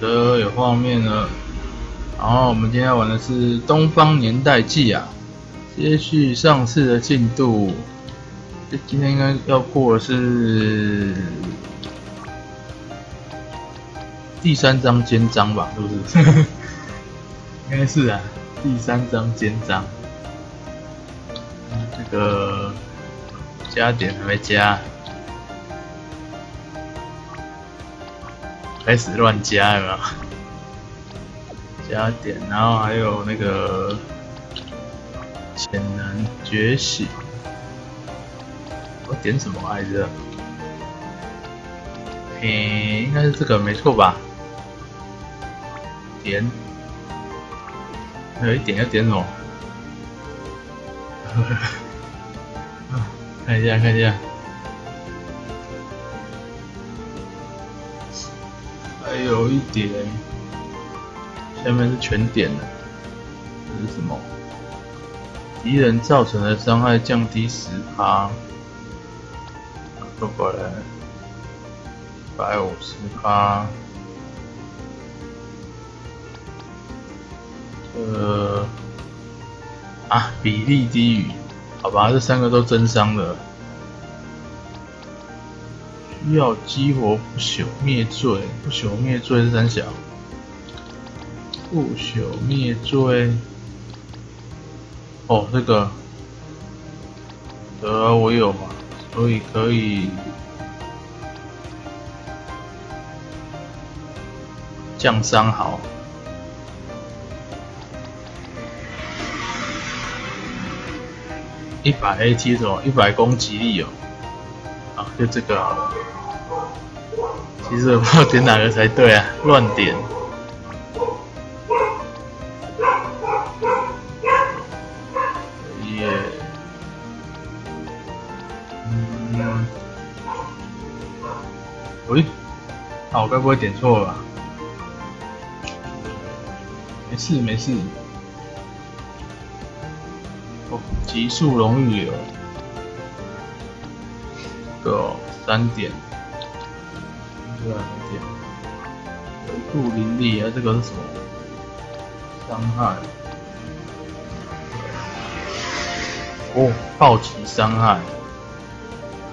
好的，有画面了。然后我们今天玩的是《东方年代记》啊，接续上次的进度。今天应该要过的是第三章肩章吧？是不是？应该是啊，第三章肩章。这个加点还没加。开始乱加了？加点，然后还有那个潜能觉醒，我点什么来着？嘿，应该是这个没错吧？点，还有一点要点什么？看一下，看一下。还有一点，下面是全点的，这是什么？敌人造成的伤害降低十趴，过来，一百五十趴，呃，啊，比例低于，好吧，这三个都增伤的。要激活不朽灭罪，不朽灭罪是三小，不朽灭罪，哦，这个，得我有嘛，所以可以降伤好，一百 AT 什么，一百攻击力哦，啊，就这个好了。其实我不知道点哪个才对啊，乱点。耶，嗯，喂，啊，我该不会点错了吧？没事没事。哦，极速荣誉流，个三点。对啊，点维度灵力啊，这个是什么？伤害哦，暴击伤害，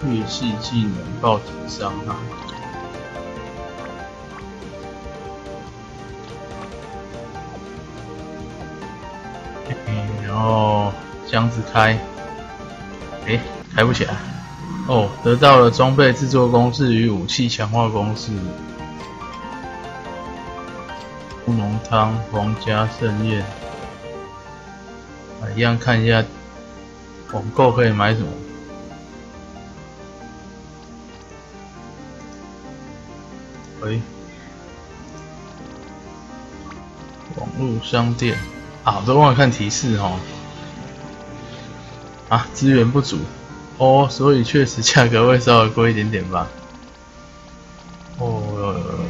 乐器技能暴击伤害。然后箱子开，哎，开不起来。哦，得到了装备制作公式与武器强化公式。乌龙汤、皇家盛宴，啊，一样看一下网购可以买什么。喂，网络商店，啊，都忘了看提示哦。啊，资源不足。哦，所以确实价格会稍微贵一点点吧。哦，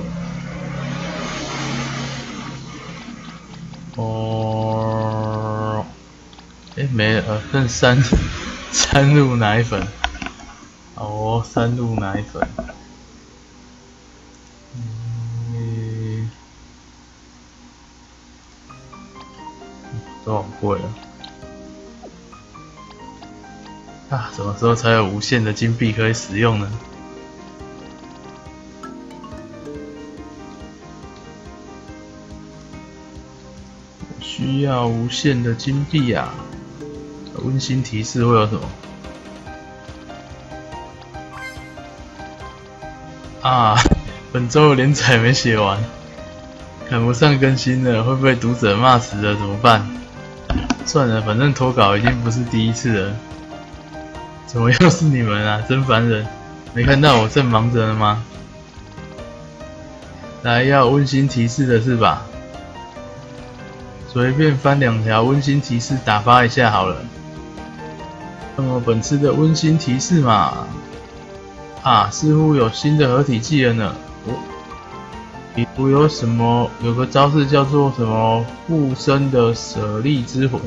哦，哎，没了，剩三 三鹿奶粉。哦，三鹿奶粉。嗯，都好贵啊。啊，什么时候才有无限的金币可以使用呢？需要无限的金币啊！温馨提示会有什么？啊，本周连载没写完，赶不上更新了，会被读者骂死了？怎么办？算了，反正投稿已经不是第一次了。怎么又是你们啊？真烦人！没看到我正忙着呢吗？来，要温馨提示的是吧？随便翻两条温馨提示打发一下好了。那么本次的温馨提示嘛，啊，似乎有新的合体技能呢。哦，比如有什么？有个招式叫做什么附身的舍利之魂，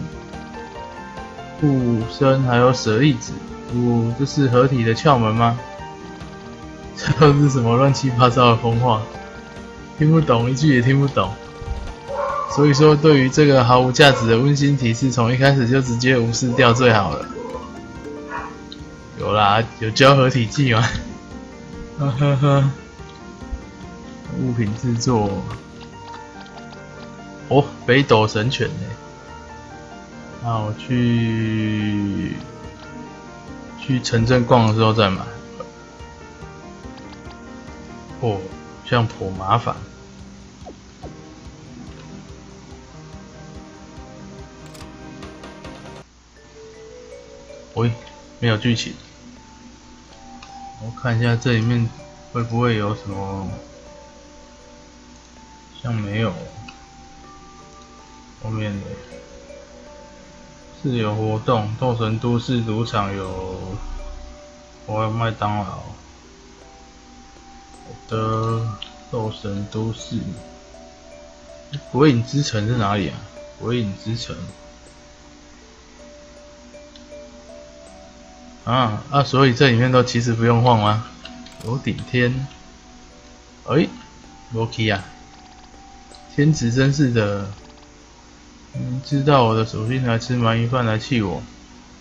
附身还有舍利子。哦，这是合体的窍门吗？这是什么乱七八糟的风话？听不懂，一句也听不懂。所以说，对于这个毫无价值的温馨提示，从一开始就直接无视掉最好了。有啦，有胶合体剂吗？呵呵呵。物品制作。哦，北斗神拳呢？那我去去城镇逛的时候再买。哦，像颇麻烦。喂，没有剧情。我看一下这里面会不会有什么？像没有。后面的自由活动，斗神都市赌场有，我有麦当劳。好的，斗神都市，鬼影之城是哪里啊？鬼影之城。啊啊！所以这里面都其实不用晃吗？有顶天，哎，罗基啊，天池真是的，嗯，知道我的属性来吃鳗鱼饭来气我，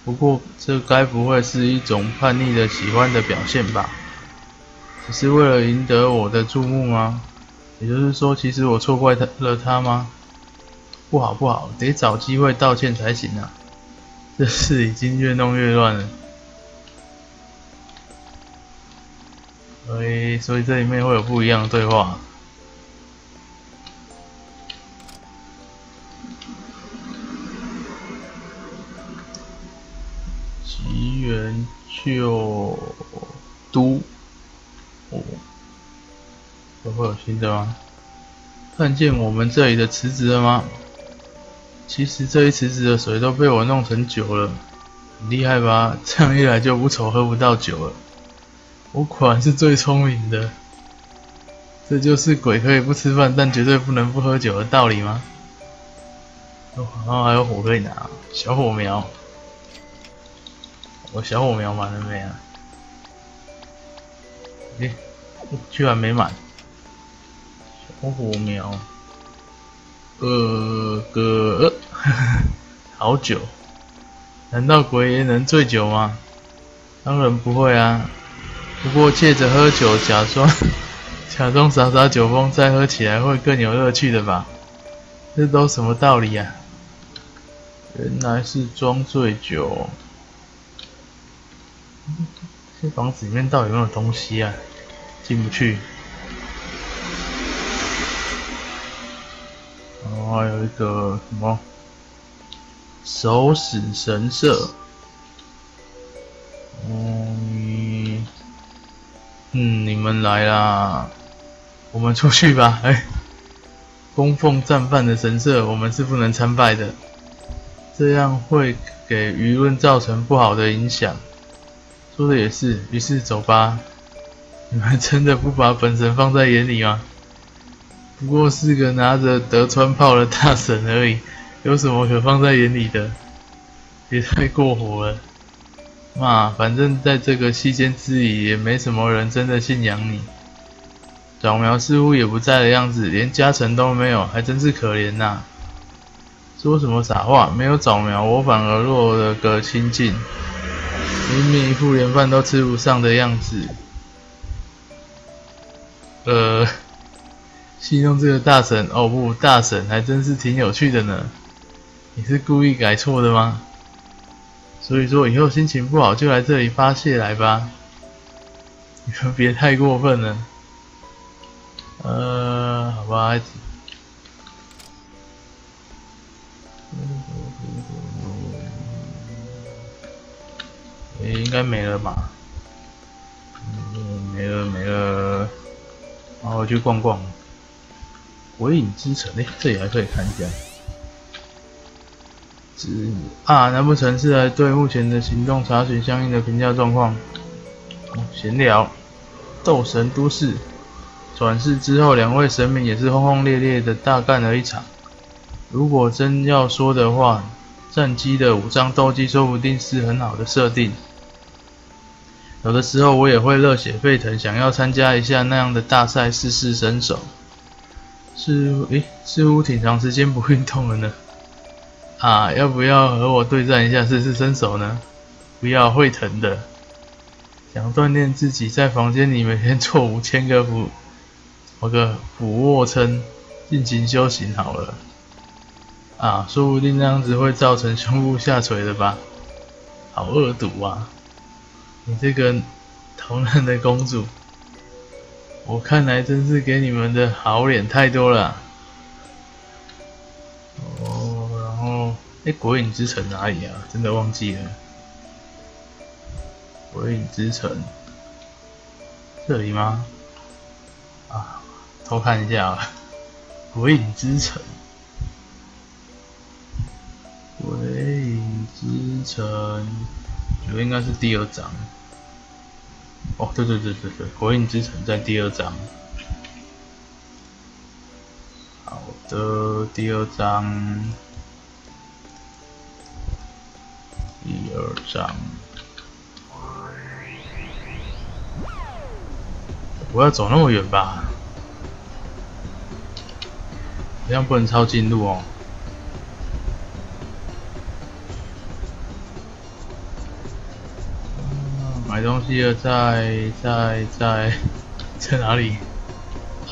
不过这该不会是一种叛逆的喜欢的表现吧？只是为了赢得我的注目吗？也就是说，其实我错怪他了他吗？不好不好，得找机会道歉才行啊！这事已经越弄越乱了。所以，所以这里面会有不一样的对话。奇缘旧都，哦，会会有新的吗？看见我们这里的池子了吗？其实这一池子的水都被我弄成酒了，厉害吧？这样一来就无愁喝不到酒了。我果然是最聪明的，这就是鬼可以不吃饭，但绝对不能不喝酒的道理吗？然后还有火可以拿，小火苗，我小火苗满了没啊？诶，居然没满，小火苗，呃个，好酒，难道鬼也能醉酒吗？当然不会啊。不过借着喝酒假装 假装洒洒酒疯，再喝起来会更有乐趣的吧？这都什么道理呀？原来是装醉酒。这房子里面到底有没有东西啊？进不去。然后有一个什么？守死神社。嗯，你们来啦，我们出去吧。哎，供奉战犯的神社，我们是不能参拜的，这样会给舆论造成不好的影响。说的也是，于是走吧。你们真的不把本神放在眼里吗？不过是个拿着德川炮的大神而已，有什么可放在眼里的？别太过火了。嘛，反正在这个期间之里，也没什么人真的信仰你。早苗似乎也不在的样子，连加成都没有，还真是可怜呐。说什么傻话？没有早苗，我反而落了个清净。明明一副连饭都吃不上的样子。呃，戏中这个大神，哦不，大神还真是挺有趣的呢。你是故意改错的吗？所以说以后心情不好就来这里发泄来吧，你们别太过分了。呃，好吧，也应该没了吧？没了没了，然后去逛逛鬼影之城，哎，这里还可以看一下。啊，难不成是来对目前的行动查询相应的评价状况？闲聊，斗神都市转世之后，两位神明也是轰轰烈烈的大干了一场。如果真要说的话，战机的五张斗技说不定是很好的设定。有的时候我也会热血沸腾，想要参加一下那样的大赛，试试身手。似乎诶，似乎挺长时间不运动了呢。啊，要不要和我对战一下试试身手呢？不要，会疼的。想锻炼自己，在房间里每天做五千个俯，某个俯卧撑进行修行好了。啊，说不定那样子会造成胸部下垂的吧？好恶毒啊！你这个同人的公主，我看来真是给你们的好脸太多了。哦，然后，哎，鬼影之城哪里啊？真的忘记了。鬼影之城，这里吗？啊，偷看一下啊，鬼影之城，鬼影之城，觉得应该是第二章。哦，对对对对对，火影之城在第二章。好的，第二章，第二章。不要走那么远吧？好像不能抄近路哦。东西了，在在在在哪里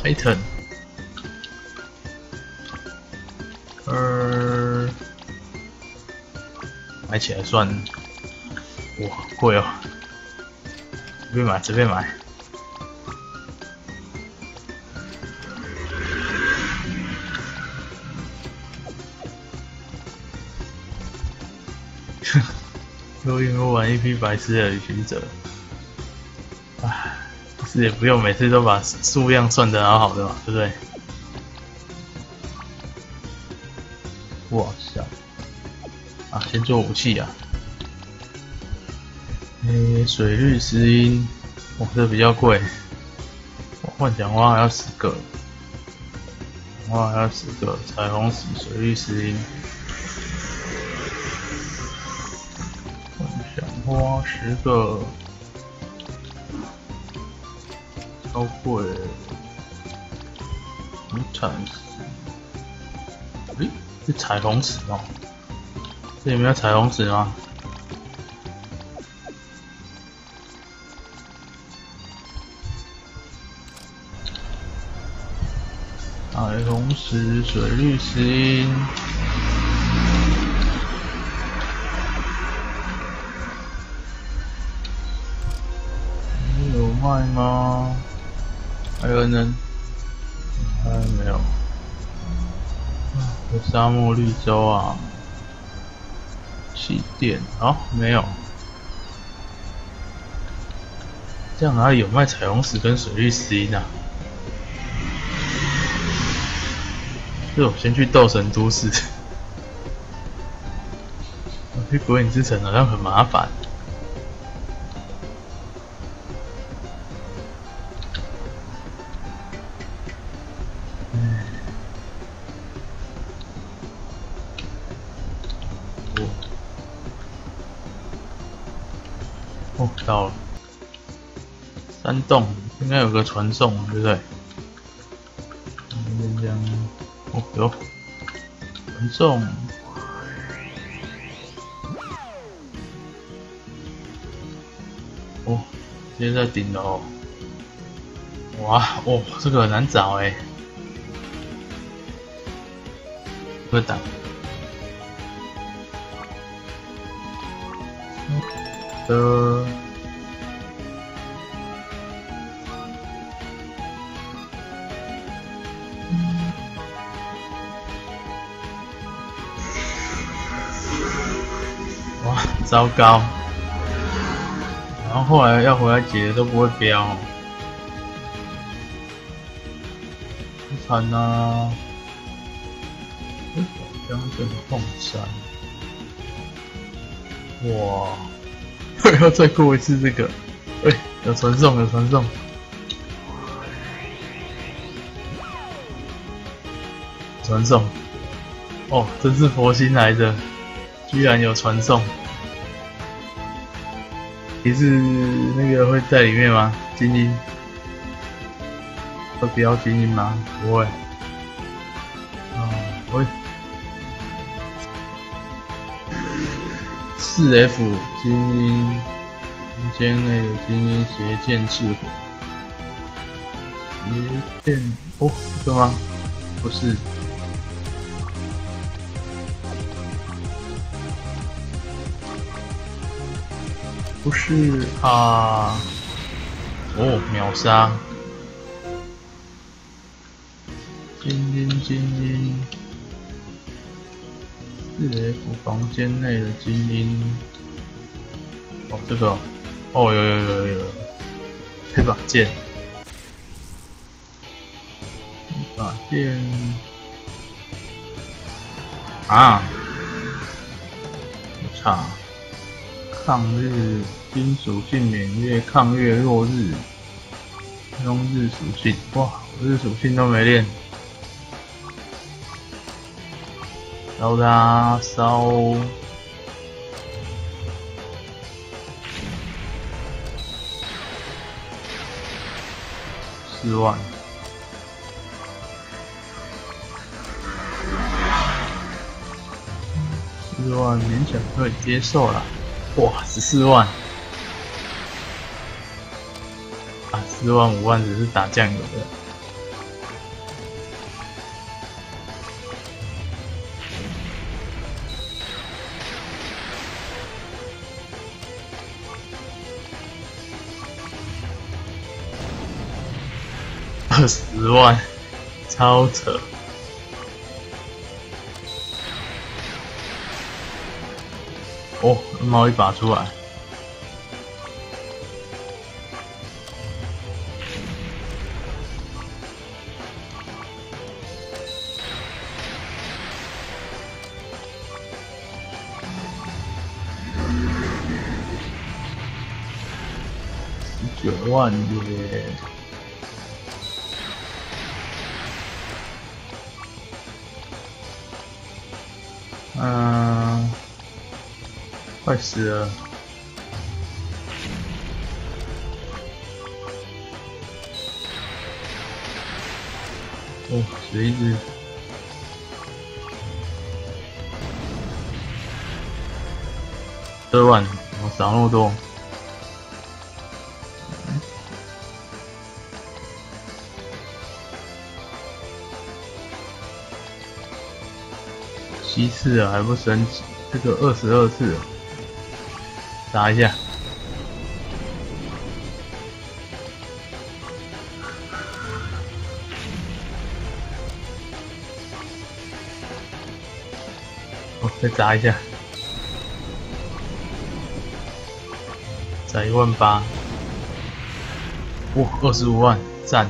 ？item，呃，买起来算，哇，贵哦，随便买，随便买。又因为玩一批白痴的旅行者，唉，是也不用每次都把数量算得好好的嘛，对不对？哇塞！啊，先做武器啊！诶，水绿石英，哇，这比较贵。幻想花还要十个，花还要十个，彩虹石、水绿石英。十个，超贵。无产石，诶，是彩虹石哦。这里面有彩虹石吗？彩虹石、水绿石。卖吗？还有人？还没有。有沙漠绿洲啊，气垫啊，没有。这样哪里有卖彩虹石跟水绿石呢？就先去斗神都市。去鬼影之城好像很麻烦。该有个传送，对不对？这样，哦有传送，哦，直接在顶楼，哇，哦，这个很难找哎，不打。的。糟糕，然后后来要回来解都不会标，惨呐！江镇凤山，哇！要再过一次这个，哎，有传送，有传送，传送，哦，真是佛心来的，居然有传送。你是那个会在里面吗？精英会标精英吗？不会。啊喂，四 F 精英间内的精英邪剑赤火，邪剑哦，这个吗？不是。不是。啊，哦，秒杀，精英精英，四 F 房间内的精英，哦，这个，哦，有有有有，配把剑，一把剑，啊，差。抗日金属性免越抗越弱日，用日属性，哇，日属性都没练，烧它烧，四万，四万勉强可以接受了。哇，十四万！啊，四万五万只是打酱油的。二十万，超扯！哦，猫一把出来，十九万耶！嗯。快死了！哦，死一只！二万，我少那么多。七次啊还不升级，这个二十二次。砸一下，哦，再砸一下，砸一万八，哇，二十五万，赞！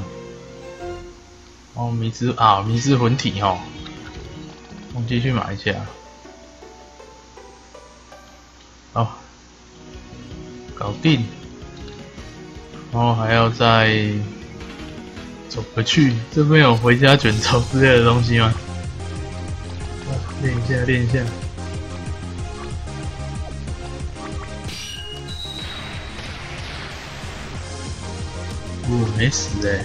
哦，迷之啊，迷之魂体哦，我们继续买一下，搞定，然后还要再走回去。这边有回家卷轴之类的东西吗？练一下，练一下。哦，没死哎！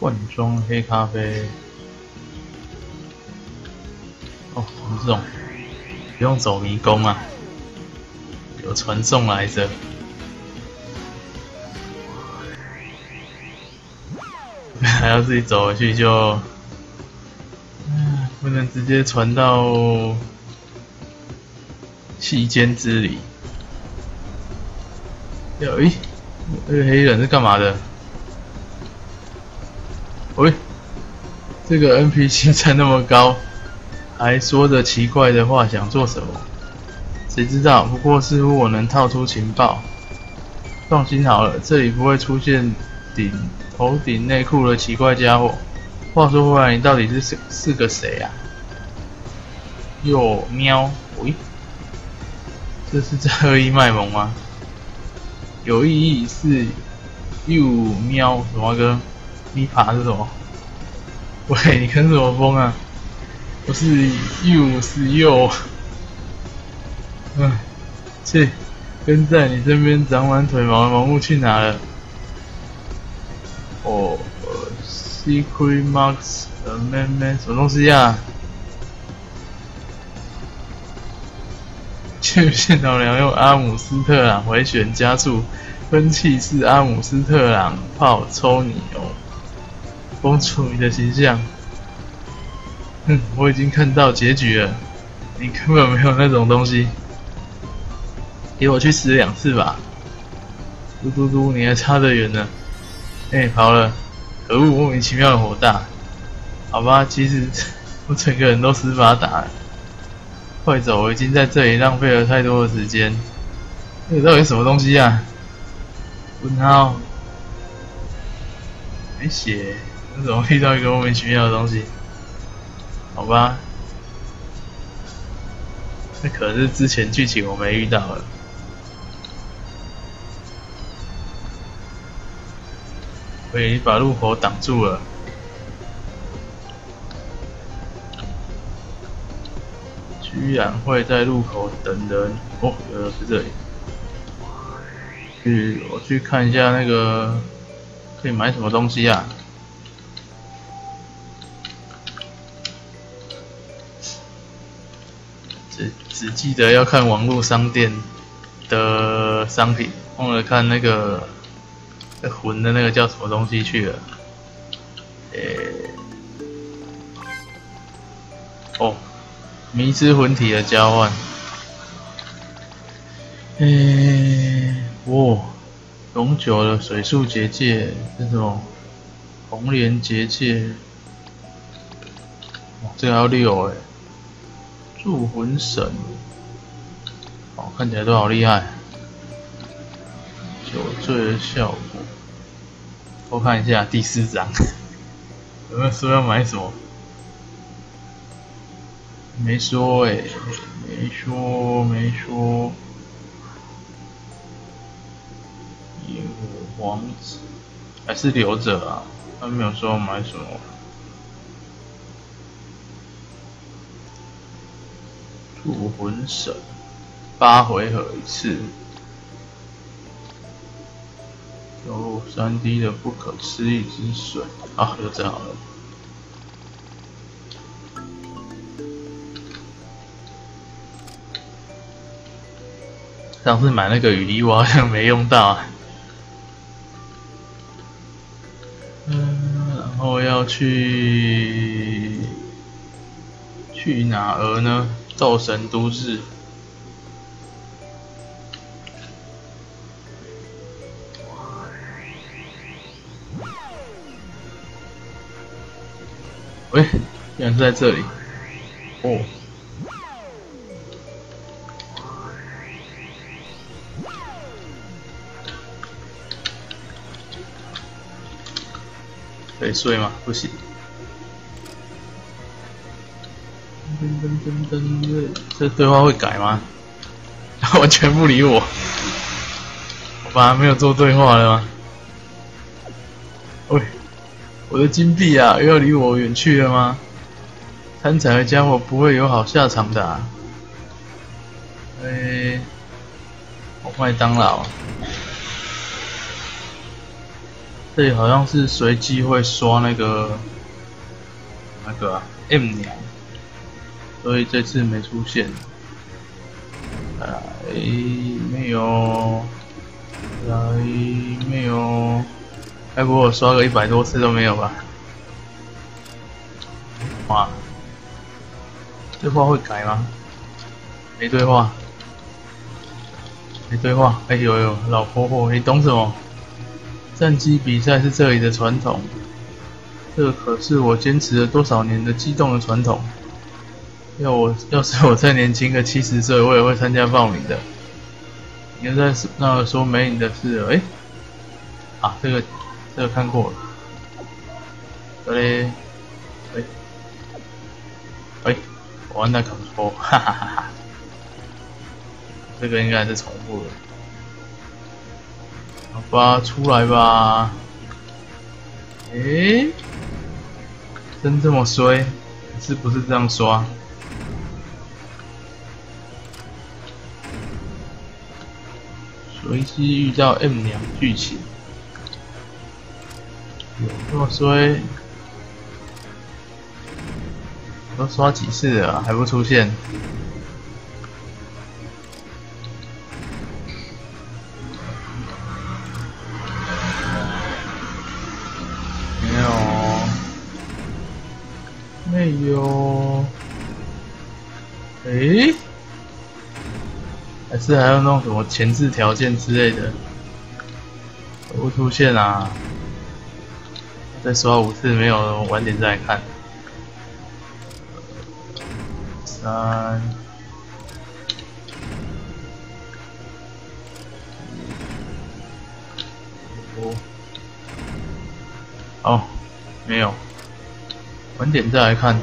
罐装黑咖啡。这种不用走迷宫啊，有传送来着。还要自己走回去就，不能直接传到细间之里。哟，咦，这个黑人是干嘛的？喂，这个 NPC 站那么高。还说着奇怪的话，想做什么？谁知道？不过似乎我能套出情报。放心好了，这里不会出现顶头顶内裤的奇怪家伙。话说回来，你到底是是是个谁啊？哟喵！喂，这是在恶意卖萌吗？有意义是又喵什么哥？你爬是什么？喂，你跟什么风啊？不是又是又，嗯，切，跟在你身边长满腿毛的萌物去哪了？哦，Secret Marks 的妹妹，什么东西呀？去线导梁用阿姆斯特朗回旋加速，喷气式阿姆斯特朗炮抽你哦！封出你的形象。哼，我已经看到结局了，你根本没有那种东西。给我去死两次吧！嘟嘟嘟，你还差得远呢。哎，好了，可恶，莫名其妙的火大。好吧，其实 我整个人都死法打。快走，我已经在这里浪费了太多的时间。这到底什么东西啊？问号？没写，我怎么遇到一个莫名其妙的东西？好吧，那可是之前剧情我没遇到了。我已经把路口挡住了，居然会在路口等人哦，原来是这里。去，我去看一下那个可以买什么东西啊？只记得要看网络商店的商品，忘了看那个。魂的那个叫什么东西去了？诶，哦，迷之魂体的交换。诶，哇，永久的水速结界，这种红莲结界，哇，这个要六诶，铸魂神，哦，看起来都好厉害，酒醉的效果。我看一下第四章，有没有说要买什么？没说哎，没说没说。野火王子还是留着啊，他没有说要买什么。铸魂神，八回合一次。有三 D 的不可思议之水啊，就这样了。上次买那个雨衣，我好像没用到。嗯，然后要去去哪儿呢？斗神都市。喂，竟然是在这里！哦，可以睡吗？不行。噔噔噔噔，这对话会改吗？完全不理我。我本来没有做对话了吗？喂。我的金币啊，又要离我远去了吗？贪财的家伙不会有好下场的。啊哎，麦当劳，这里好像是随机会刷那个那个 M 娘，所以这次没出现。哎，没有，来没有。该不会我刷个一百多次都没有吧？哇，对话会改吗？没对话，没对话。哎呦呦，老婆婆，你懂什么？战机比赛是这里的传统，这可是我坚持了多少年的激动的传统。要我要是我再年轻个七十岁，我也会参加报名的。你在那说没你的事了？哎，啊，这个。这个看过了，这里，喂，喂，我那可错，哈哈哈哈，这个应该是重复的，好吧，出来吧，诶，真这么衰？是不是这样刷？随机遇到 M 娘剧情，有这么衰？都刷几次了还不出现？没有，没有。诶？还是还要弄什么前置条件之类的？不出现啊！再刷五次没有，晚点再来看。三，五，哦，没有，晚点再来看。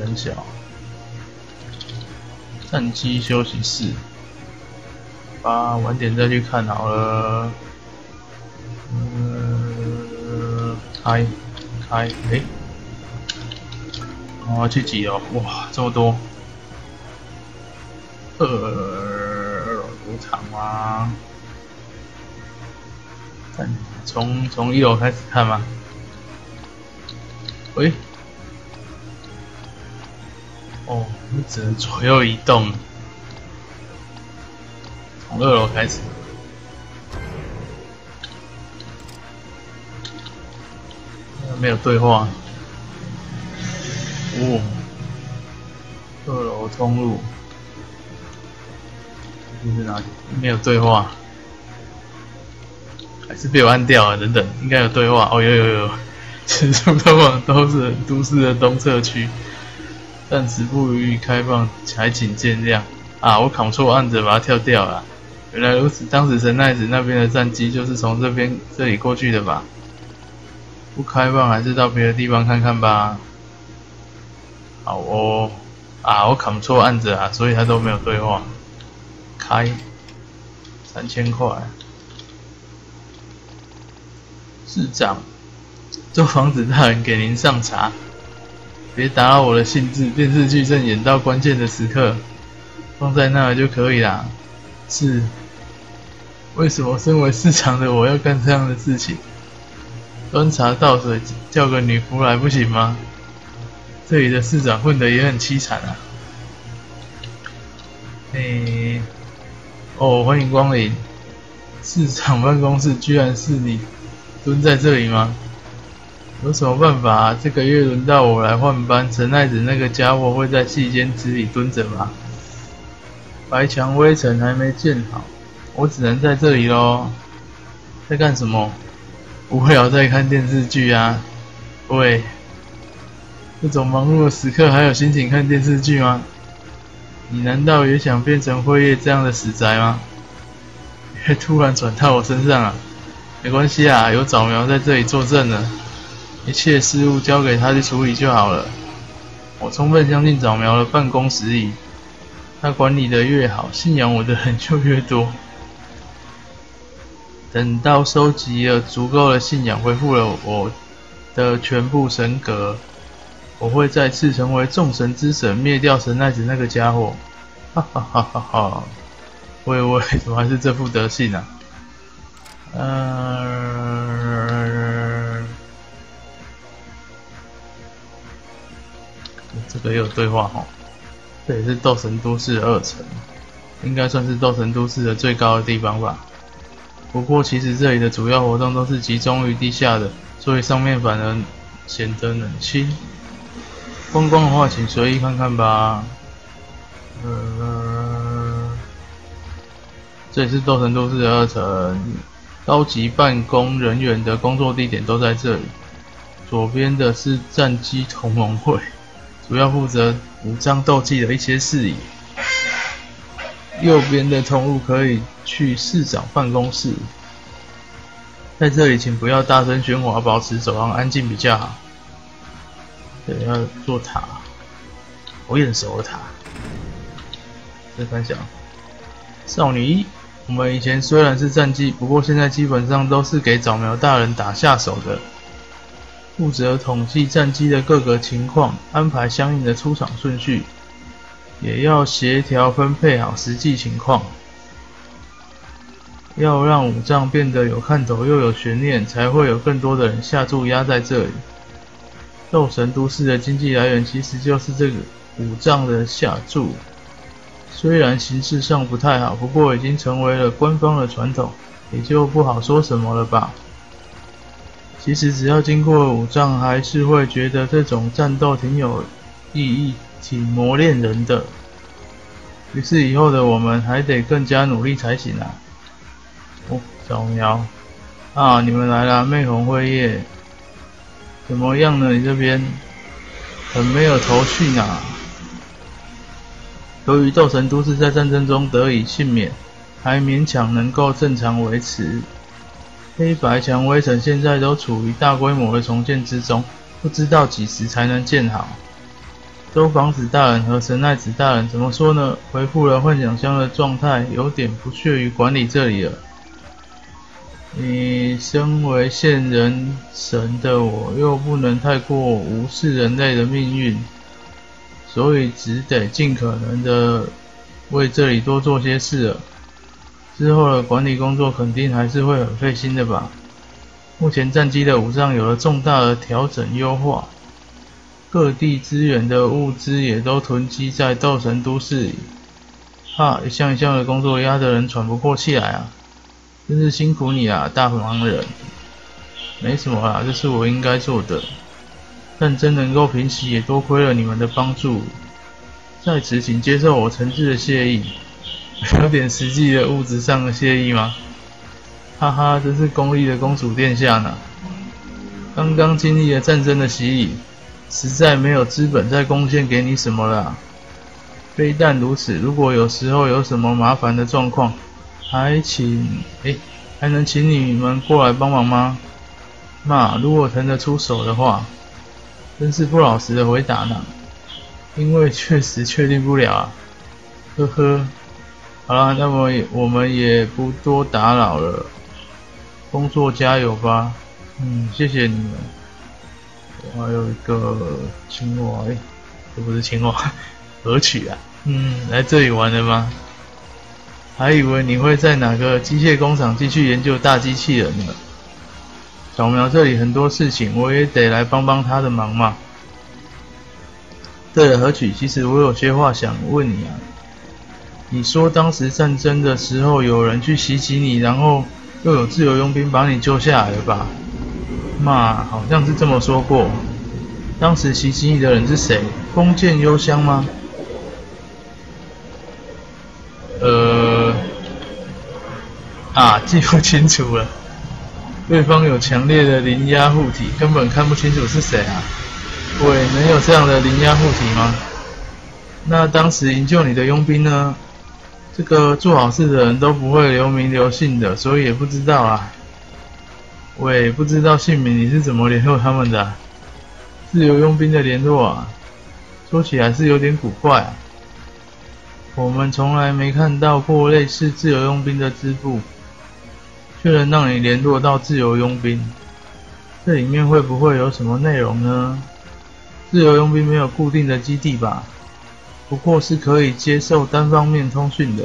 很小，战机休息室，啊晚点再去看好了。嗯开开哎，我去挤哦！哇，这么多！呃，赌场吗？从从一楼开始看吗？喂？哦，你只能左右移动。从二楼开始。没有对话。哦，二楼通路，这是哪里？没有对话，还是被我按掉了？等等，应该有对话。哦，有有有，此处通往都是都市的东侧区，暂时不予开放，还请见谅。啊，我扛错按着把它跳掉了。原来如此，当时神奈子那边的战机就是从这边这里过去的吧？不开放还是到别的地方看看吧。好哦，啊，我扛错案子啊，所以他都没有对话。开，三千块。市长，这房子大人给您上茶。别打扰我的兴致，电视剧正演到关键的时刻，放在那就可以啦。是，为什么身为市长的我要干这样的事情？端茶倒水，叫个女仆来不行吗？这里的市长混得也很凄惨啊！嘿，哦，欢迎光临，市长办公室居然是你蹲在这里吗？有什么办法？这个月轮到我来换班，陈奈子那个家伙会在细间之里蹲着吗？白墙灰尘还没建好，我只能在这里喽。在干什么？无聊在看电视剧啊？喂，这种忙碌的时刻还有心情看电视剧吗？你难道也想变成辉夜这样的死宅吗？别 突然转到我身上啊！没关系啊，有早苗在这里作证呢，一切事务交给他去处理就好了。我充分相信早苗的办公实力，他管理的越好，信仰我的人就越多。等到收集了足够的信仰，恢复了我的全部神格，我会再次成为众神之神，灭掉神奈子那个家伙。哈哈哈哈哈！喂喂，怎么还是这副德性啊？嗯，这个也有对话哈。这也是斗神都市二层，应该算是斗神都市的最高的地方吧。不过，其实这里的主要活动都是集中于地下的，所以上面反而显得冷清。观光的话，请随意看看吧。呃，这里是斗神都市的二层，高级办公人员的工作地点都在这里。左边的是战机同盟会，主要负责武装斗技的一些事宜。右边的通路可以去市长办公室，在这里请不要大声喧哗，保持走廊安静比较好。对，要做塔，我眼熟的塔。再分享，少女一，我们以前虽然是战绩，不过现在基本上都是给早苗大人打下手的。负责统计战机的各个情况，安排相应的出场顺序，也要协调分配好实际情况。要让五藏变得有看头又有悬念，才会有更多的人下注压在这里。斗神都市的经济来源其实就是这个五藏的下注。虽然形式上不太好，不过已经成为了官方的传统，也就不好说什么了吧。其实只要经过五藏，还是会觉得这种战斗挺有意义、挺磨练人的。于是以后的我们还得更加努力才行啊！哦，小苗啊，你们来了，魅红辉夜，怎么样呢？你这边很没有头绪啊！由于斗神都市在战争中得以幸免，还勉强能够正常维持。黑白蔷薇城现在都处于大规模的重建之中，不知道几时才能建好。周房子大人和神奈子大人怎么说呢？回复了幻想乡的状态，有点不屑于管理这里了。你身为现人神的我，又不能太过无视人类的命运，所以只得尽可能的为这里多做些事了。之后的管理工作肯定还是会很费心的吧？目前战机的武藏有了重大的调整优化，各地资源的物资也都囤积在斗神都市里。哈，一项一项的工作压得人喘不过气来啊！真是辛苦你啊，大忙人。没什么啦，这是我应该做的。但真能够平息，也多亏了你们的帮助。在此，请接受我诚挚的谢意。有点实际的物质上的谢意吗？哈哈，真是功利的公主殿下呢。刚刚经历了战争的洗礼，实在没有资本再贡献给你什么了。非但如此，如果有时候有什么麻烦的状况，还请，哎，还能请你们过来帮忙吗？那如果腾得出手的话，真是不老实的回答呢。因为确实确定不了啊，呵呵。好了，那么我们也不多打扰了，工作加油吧。嗯，谢谢你们。我还有一个青蛙，哎，这不是青蛙，何曲啊？嗯，来这里玩的吗？还以为你会在哪个机械工厂继续研究大机器人呢。小苗这里很多事情，我也得来帮帮他的忙嘛。对了，何曲，其实我有些话想问你啊。你说当时战争的时候有人去袭击你，然后又有自由佣兵把你救下来了吧？嘛，好像是这么说过。当时袭击你的人是谁？弓箭幽香吗？呃，啊，记不清楚了。对方有强烈的灵压护体，根本看不清楚是谁啊。喂，能有这样的灵压护体吗？那当时营救你的佣兵呢？这个做好事的人都不会留名留姓的，所以也不知道啊。喂，不知道姓名，你是怎么联络他们的？自由佣兵的联络啊，说起来是有点古怪啊。我们从来没看到过类似自由佣兵的支付，却能让你联络到自由佣兵。这里面会不会有什么内容呢？自由佣兵没有固定的基地吧？不过是可以接受单方面通讯的。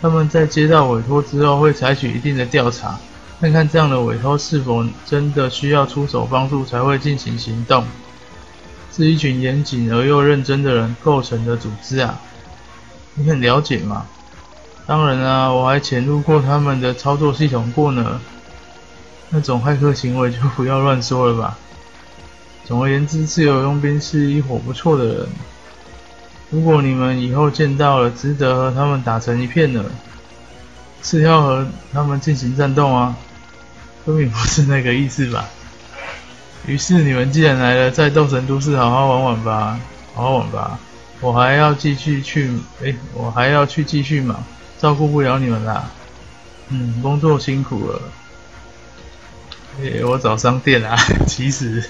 他们在接到委托之后，会采取一定的调查，看看这样的委托是否真的需要出手帮助，才会进行行动。是一群严谨而又认真的人构成的组织啊！你很了解吗？当然啊，我还潜入过他们的操作系统过呢。那种骇客行为就不要乱说了吧。总而言之，自由佣兵是一伙不错的人。如果你们以后见到了，值得和他们打成一片的，是要和他们进行战斗吗？根本不是那个意思吧。于是你们既然来了，在斗神都市好好玩玩吧，好好玩吧。我还要继续去，哎，我还要去继续忙，照顾不了你们啦。嗯，工作辛苦了。哎，我找商店啊，其实，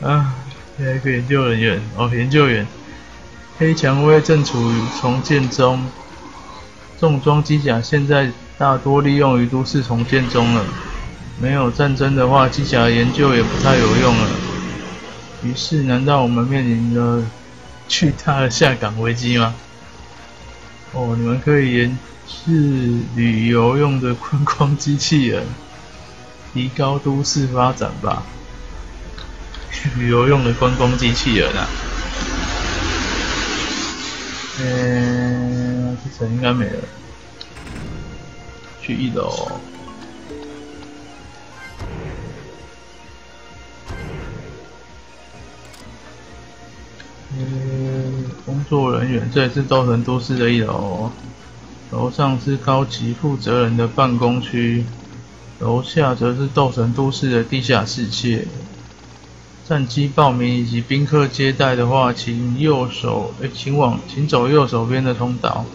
啊，下一个研究人员，哦，研究员。黑蔷薇正处于重建中，重装机甲现在大多利用于都市重建中了。没有战争的话，机甲研究也不太有用了。于是，难道我们面临着巨大的下岗危机吗？哦，你们可以研制旅游用的观光机器人，提高都市发展吧。旅游用的观光机器人啊。嗯，这层应该没了。去一楼。嗯，工作人员，这里是斗神都市的一楼，楼上是高级负责人的办公区，楼下则是斗神都市的地下世界。战机报名以及宾客接待的话，请右手，诶，请往，请走右手边的通道，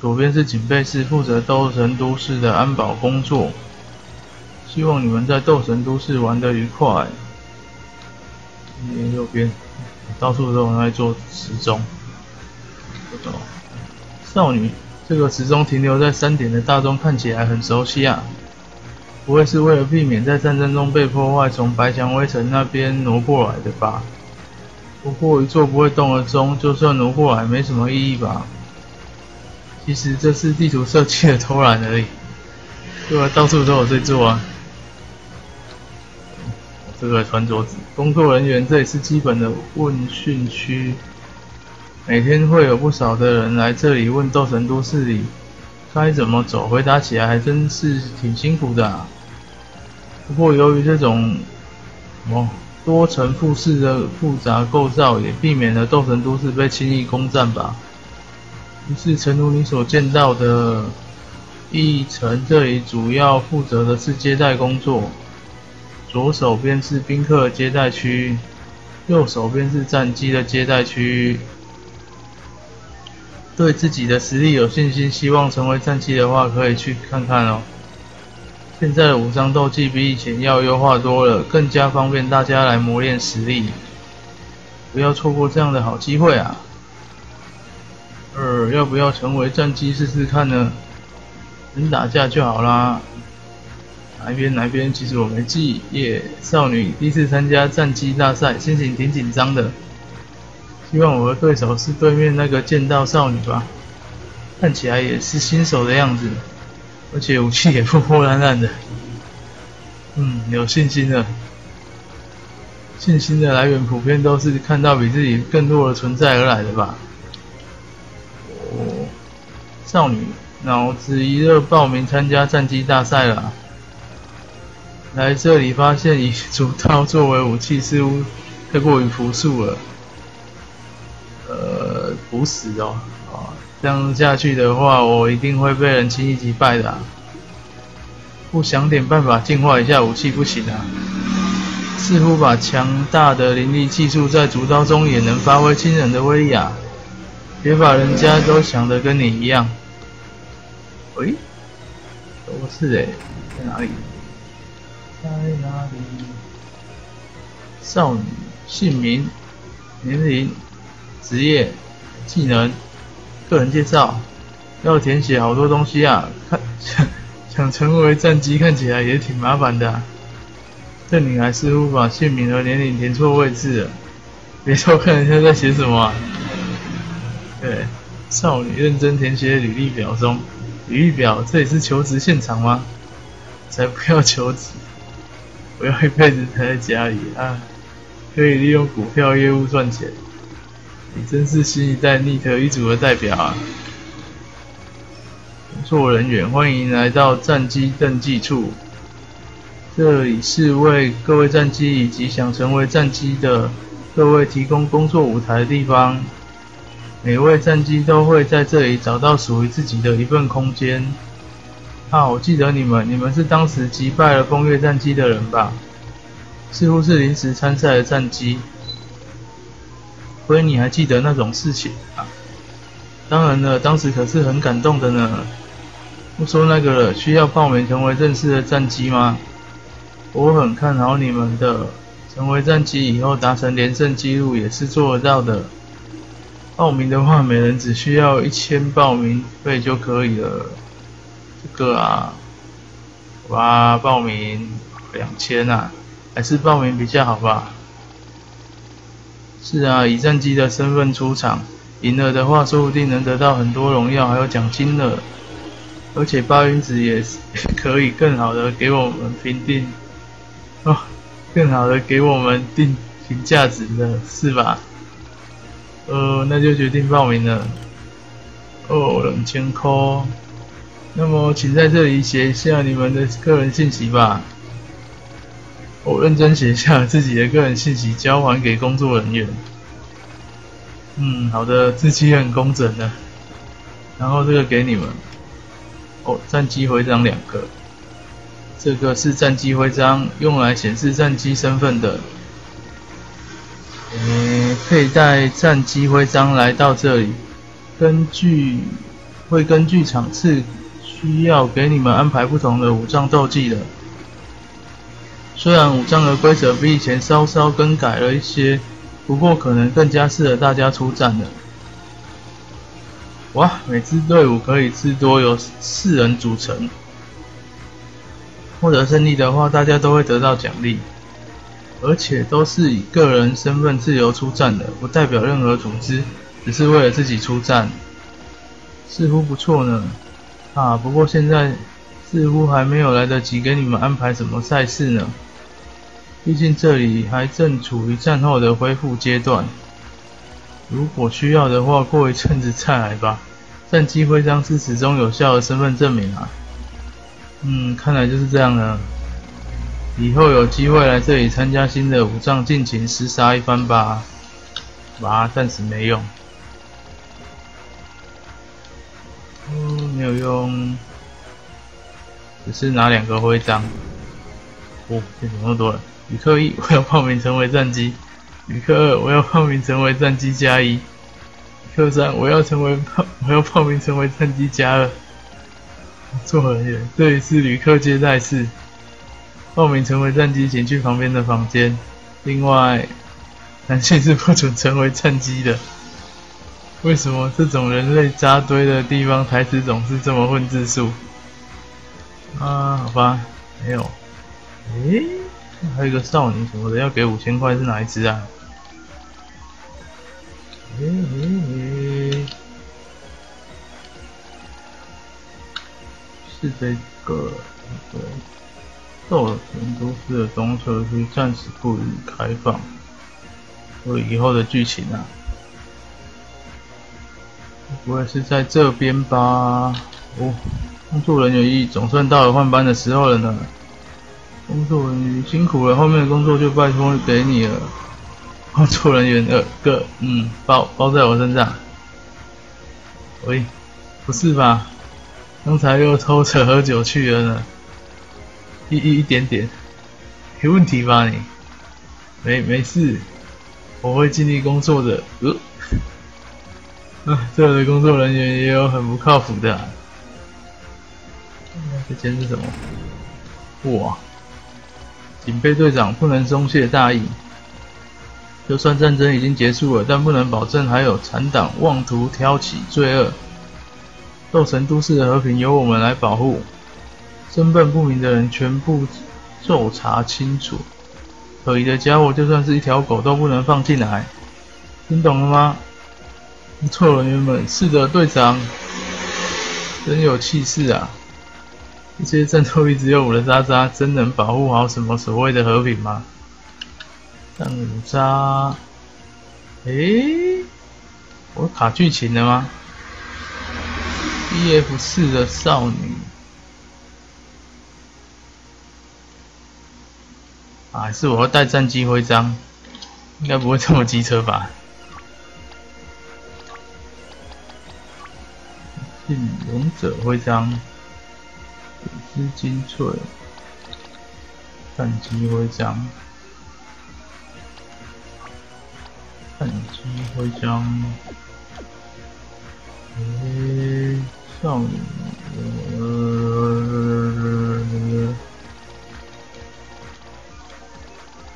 左边是警备室，负责斗神都市的安保工作。希望你们在斗神都市玩得愉快。右边。到处都有在做时钟。少女，这个时钟停留在三点的大钟看起来很熟悉啊，不会是为了避免在战争中被破坏，从白墙围城那边挪过来的吧？不过一座不会动的钟，就算挪过来，没什么意义吧？其实这是地图设计的偷懒而已。对啊，到处都有这座啊。这个穿桌子，工作人员，这里是基本的问讯区，每天会有不少的人来这里问斗神都市里该怎么走，回答起来还真是挺辛苦的。不过由于这种哦多层复式的复杂构造，也避免了斗神都市被轻易攻占吧。于是，诚如你所见到的，一层这里主要负责的是接待工作。左手边是宾客接待区，右手边是战机的接待区。对自己的实力有信心，希望成为战机的话，可以去看看哦。现在的武装斗技比以前要优化多了，更加方便大家来磨练实力。不要错过这样的好机会啊！二，要不要成为战机试试看呢？能打架就好啦。哪边哪边？其实我没记。耶，少女第一次参加战机大赛，心情挺紧张的。希望我的对手是对面那个剑道少女吧？看起来也是新手的样子，而且武器也破破烂烂的。嗯，有信心的。信心的来源普遍都是看到比自己更弱的存在而来的吧？哦，少女脑子一热，报名参加战机大赛了。来这里发现以竹刀作为武器似乎太过于朴素了，呃，不死哦，这样下去的话，我一定会被人轻易击败的。不想点办法净化一下武器不行啊？似乎把强大的灵力技术在竹刀中也能发挥惊人的威力啊！别把人家都想的跟你一样。喂，都是诶，在哪里？在哪里？少女，姓名、年龄、职业、技能、个人介绍，要填写好多东西啊！看，想成为战机看起来也挺麻烦的。这女孩似乎把姓名和年龄填错位置了。别偷看人家在写什么。对，少女认真填写履历表中，履历表这里是求职现场吗？才不要求职。我要一辈子待在家里啊！可以利用股票业务赚钱。你真是新一代逆特一族的代表啊！工作人员，欢迎来到战机登记处。这里是为各位战机以及想成为战机的各位提供工作舞台的地方。每位战机都会在这里找到属于自己的一份空间。啊，我记得你们，你们是当时击败了风月战机的人吧？似乎是临时参赛的战机。所以你还记得那种事情啊？当然了，当时可是很感动的呢。不说那个了，需要报名成为正式的战机吗？我很看好你们的，成为战机以后达成连胜记录也是做得到的。报名的话，每人只需要一千报名费就可以了。这个啊，哇，报名两千啊，还是报名比较好吧？是啊，以战机的身份出场，赢了的话，说不定能得到很多荣耀还有奖金呢。而且八云子也 可以更好的给我们评定，哦，更好的给我们定评价值的是吧？呃，那就决定报名了。哦，两千块。那么，请在这里写下你们的个人信息吧。我认真写下自己的个人信息，交还给工作人员。嗯，好的，字迹很工整的。然后这个给你们。哦，战机徽章两个。这个是战机徽章，用来显示战机身份的。嗯，佩戴战机徽章来到这里，根据会根据场次需要给你们安排不同的武藏斗技的。虽然武藏的规则比以前稍稍更改了一些，不过可能更加适合大家出战了。哇，每支队伍可以至多由四人组成。获得胜利的话，大家都会得到奖励，而且都是以个人身份自由出战的，不代表任何组织，只是为了自己出战。似乎不错呢。啊，不过现在似乎还没有来得及给你们安排什么赛事呢。毕竟这里还正处于战后的恢复阶段，如果需要的话，过一阵子再来吧。战机徽章是始终有效的身份证明啊。嗯，看来就是这样了。以后有机会来这里参加新的武藏，尽情厮杀一番吧。哇，暂时没用。嗯，没有用，只是拿两个徽章。哦，这怎么那么多了？旅客一，我要报名成为战机；旅客二，我要报名成为战机加一；旅客三，我要成为报，我要报名成为战机加二。做人员，这里是旅客接待室，报名成为战机，请去旁边的房间。另外，男性是不准成为战机的。为什么这种人类扎堆的地方，台词总是这么混字数？啊，好吧，没有。诶，还有一个少女什么的，要给五千块，是哪一只啊？诶诶诶。是这个，对，斗城都市的东侧区暂时不予开放，所以以后的剧情啊，不会是在这边吧？哦，工作人员一总算到了换班的时候了呢。工作人员辛苦了，后面的工作就拜托给你了。工作人员的个，嗯，包包在我身上。喂，不是吧？刚才又偷扯喝酒去了呢，一一一点点，有问题吧你？没没事，我会尽力工作的。呃，啊，这的工作人员也有很不靠谱的。这间是什么？哇！警备队长不能松懈大意，就算战争已经结束了，但不能保证还有残党妄图挑起罪恶。斗城都市的和平由我们来保护，身份不明的人全部骤查清楚，可疑的家伙就算是一条狗都不能放进来，听懂了吗？不错，人员们，是的，队长，真有气势啊！这些战斗力只有五的渣渣，真能保护好什么所谓的和平吗？战渣，诶，我卡剧情了吗？E.F 四的少女，啊，是我要带战机徽章，应该不会这么机车吧？是勇者徽章，粉丝精粹，战机徽章，战机徽章，诶。少女，呃，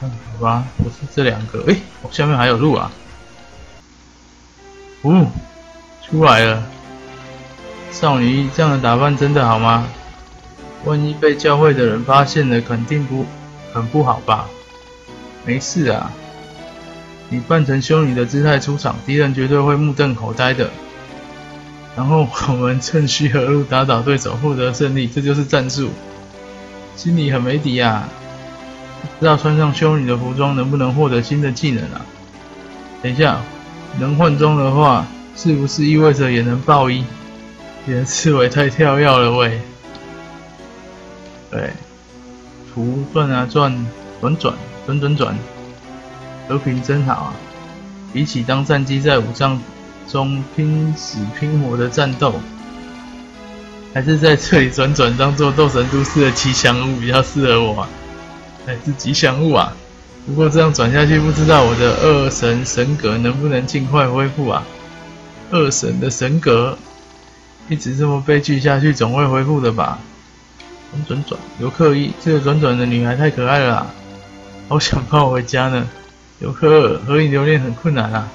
好吧，不是这两个，哎，我下面还有路啊，哦，出来了，少女这样的打扮真的好吗？万一被教会的人发现了，肯定不很不好吧？没事啊，你扮成修女的姿态出场，敌人绝对会目瞪口呆的。然后我们趁虚而入，打倒对手，获得胜利，这就是战术。心里很没底啊，不知道穿上修女的服装能不能获得新的技能啊？等一下，能换装的话，是不是意味着也能爆衣？你的刺猬太跳跃了喂！对，图转啊转，转转转转转，和平真好啊！比起当战机在五仗中拼死拼活的战斗，还是在这里转转当做斗神都市的吉祥物比较适合我。啊还是吉祥物啊！不过这样转下去，不知道我的二神神格能不能尽快恢复啊？二神的神格一直这么悲剧下去，总会恢复的吧？转转转，游客一，这个转转的女孩太可爱了，好想抱回家呢。游客二，合影留念很困难啊，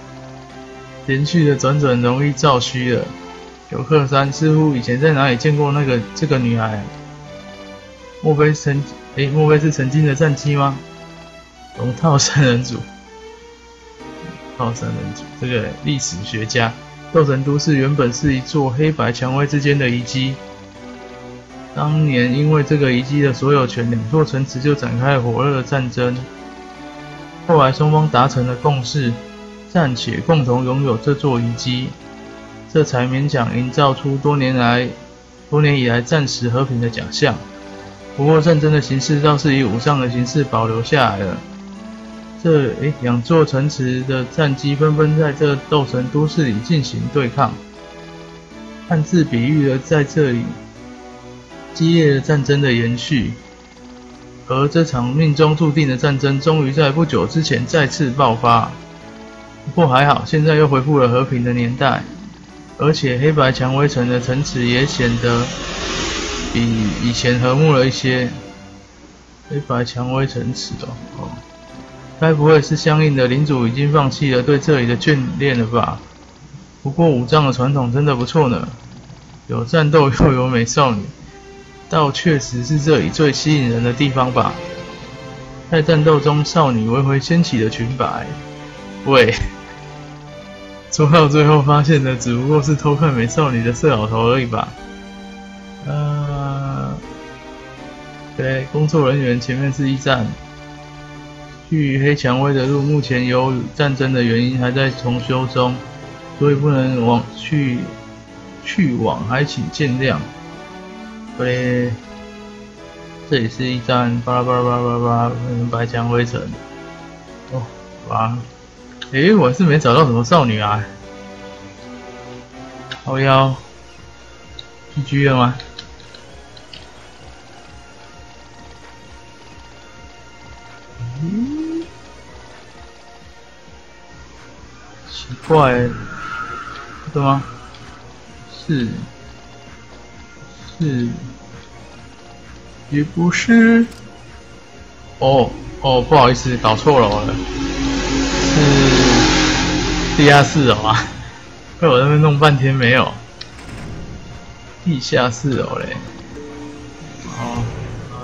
连续的转转容易造虚了。游客三，似乎以前在哪里见过那个这个女孩？莫非曾，诶，莫非是曾经的战机吗？龙套三人组，套三人组，这个历史学家，斗神都市原本是一座黑白蔷薇之间的遗迹。当年因为这个遗迹的所有权，两座城池就展开了火热的战争。后来双方达成了共识，暂且共同拥有这座遗迹，这才勉强营造出多年来、多年以来暂时和平的假象。不过战争的形式倒是以武上的形式保留下来了。这诶，两座城池的战机纷纷在这斗城都市里进行对抗，暗自比喻了在这里激烈的战争的延续。而这场命中注定的战争，终于在不久之前再次爆发。不过还好，现在又恢复了和平的年代，而且黑白蔷薇城的城池也显得比以前和睦了一些。黑白蔷薇城池哦。哦该不会是相应的领主已经放弃了对这里的眷恋了吧？不过武藏的传统真的不错呢，有战斗又有美少女，倒确实是这里最吸引人的地方吧。在战斗中，少女微微掀起的裙摆。喂，做到最后发现的只不过是偷看美少女的色老头而已吧？呃，对，工作人员前面是一站。去黑蔷薇的路，目前由于战争的原因还在重修中，所以不能往去去往，还请见谅。这里，这里是一站，巴拉巴拉巴拉巴拉，白蔷薇城。哦，哇，诶，我是没找到什么少女啊。好妖，GG 了吗？奇怪，对吗？是，是，也不是。哦哦，不好意思，搞错了，是地下室哦啊！被我那边弄半天没有，地下室哦嘞。哦，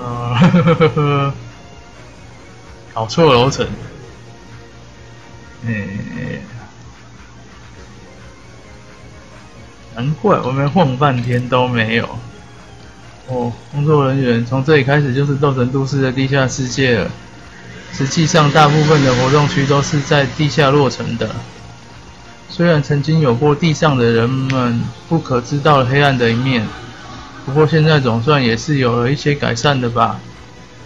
啊，搞错楼层。诶。难怪我们晃半天都没有。哦，工作人员从这里开始就是斗神都市的地下世界了。实际上，大部分的活动区都是在地下落成的。虽然曾经有过地上的人们不可知道的黑暗的一面，不过现在总算也是有了一些改善的吧。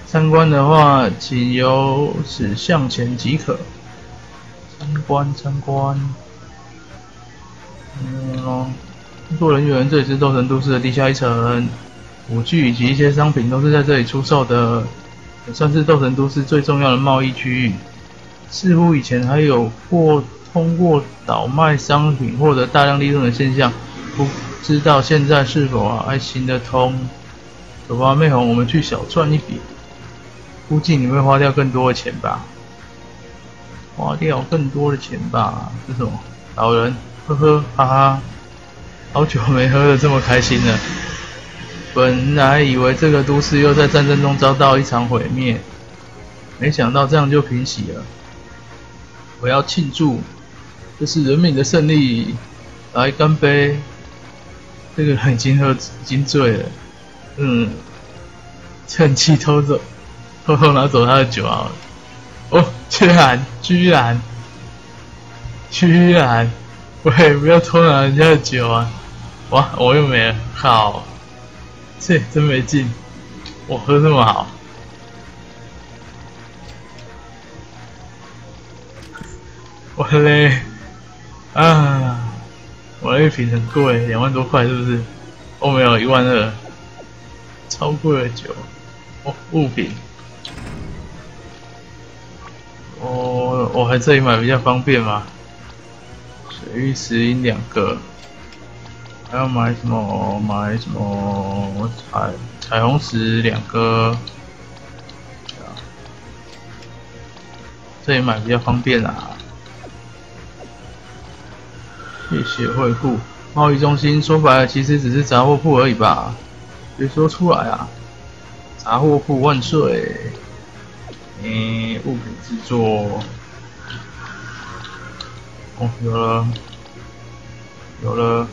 参观的话，请由此向前即可。参观参观。嗯。工作人员，这里是斗神都市的地下一层，武具以及一些商品都是在这里出售的，也算是斗神都市最重要的贸易区域。似乎以前还有过通过倒卖商品获得大量利润的现象，不知道现在是否还行得通？走吧，妹红，我们去小赚一笔。估计你会花掉更多的钱吧？花掉更多的钱吧？是什么？老人，呵呵，哈哈。好久没喝的这么开心了，本来以为这个都市又在战争中遭到一场毁灭，没想到这样就平息了。我要庆祝，这是人民的胜利，来干杯！这个人已经喝，已经醉了，嗯，趁机偷走，偷偷拿走他的酒啊！哦，居然，居然，居然，喂，不要偷拿人家的酒啊！哇，我又没了，好，这真没劲，我喝这么好。我嘞，啊，我那一瓶很贵，两万多块是不是？哦，没有，一万二，超贵的酒。哦，物品，哦，我还这里买比较方便嘛。水玉石英两个，还要买什么？买什么？彩彩虹石两个，这里买比较方便啊。谢谢惠顾，贸易中心说白了其实只是杂货铺而已吧？别说出来啊！杂货铺万岁！嗯，物品制作，哦，有了，有了，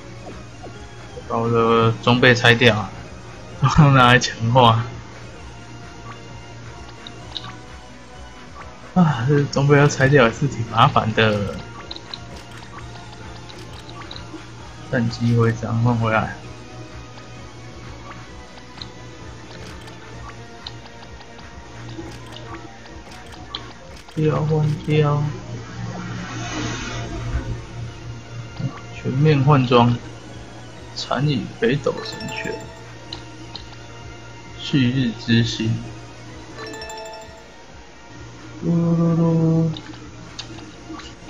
把我的装备拆掉，然后拿来强化。啊，这装备要拆掉也是挺麻烦的。战机徽章换回来，调换掉，全面换装，残影北斗神拳，旭日之星，噜噜噜，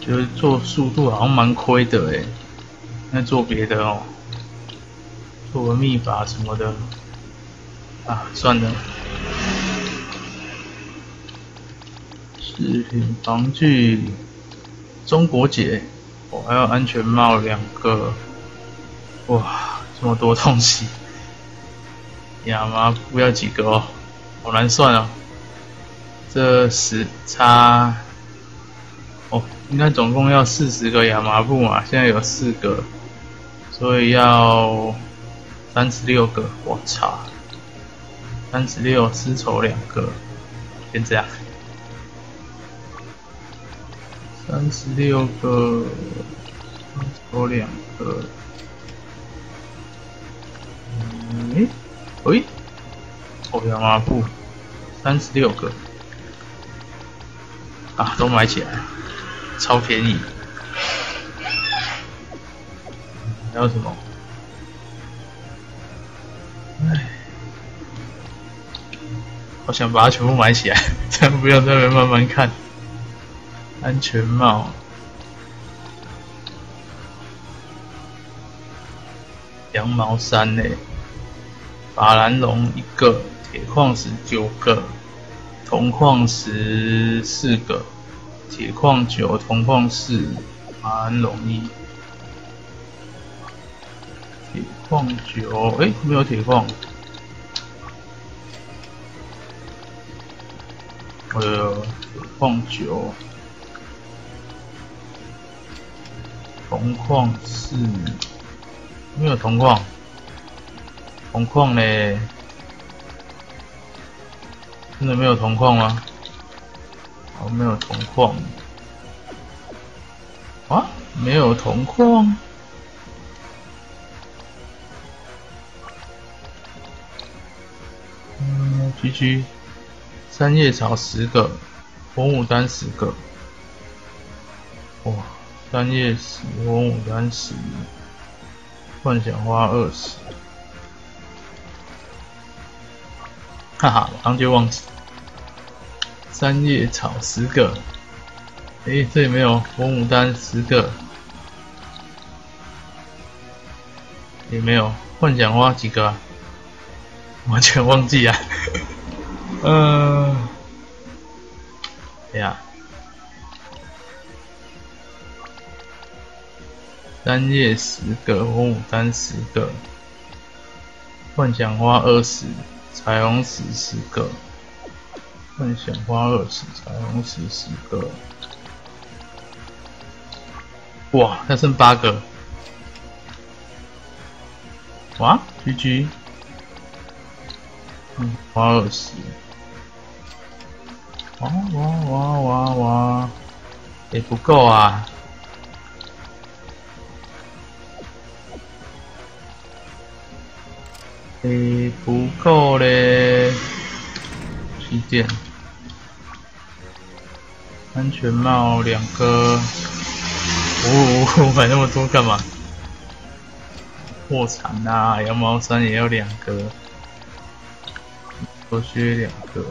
觉得做速度好像蛮亏的哎。那做别的哦，做个秘法什么的啊，算了。饰品防具，中国结，我还有安全帽两个，哇，这么多东西。亚麻布要几个哦？好难算哦。这十差，哦，应该总共要四十个亚麻布嘛，现在有四个。所以要三十六个，我操！三十六丝绸两个，先这样。三十六个丝绸两个，嗯，喂，欧阳麻布，三十六个，啊，都买起来，超便宜。还有什么？唉，好想把它全部买起来，这样不用在那边慢慢看。安全帽，羊毛衫呢？法兰绒一个，铁矿石九个，铜矿石四个，铁矿九，铜矿四，法兰绒一。矿九，哎，没有铁矿。呃，铁矿九，铜矿四，没有铜矿。铜矿呢？真的没有铜矿吗？哦，没有铜矿。啊，没有铜矿。区区三叶草十个，红牡丹十个，哇！三叶十，红牡丹十，幻想花二十，哈哈，马上就忘记。三叶草十个，诶，这里没有红牡丹十个，也没有幻想花几个。完全忘记啊！嗯，哎呀，三叶十个，红牡丹十个，幻想花二十，彩虹石十个。幻想花二十，彩虹石十个。哇，还剩八个。哇，GG。嗯，花二十。哇哇哇哇哇！也不够啊。诶，不够嘞。七件。安全帽两个，哦，买那么多干嘛？破产呐！羊毛衫也要两个，多需两个。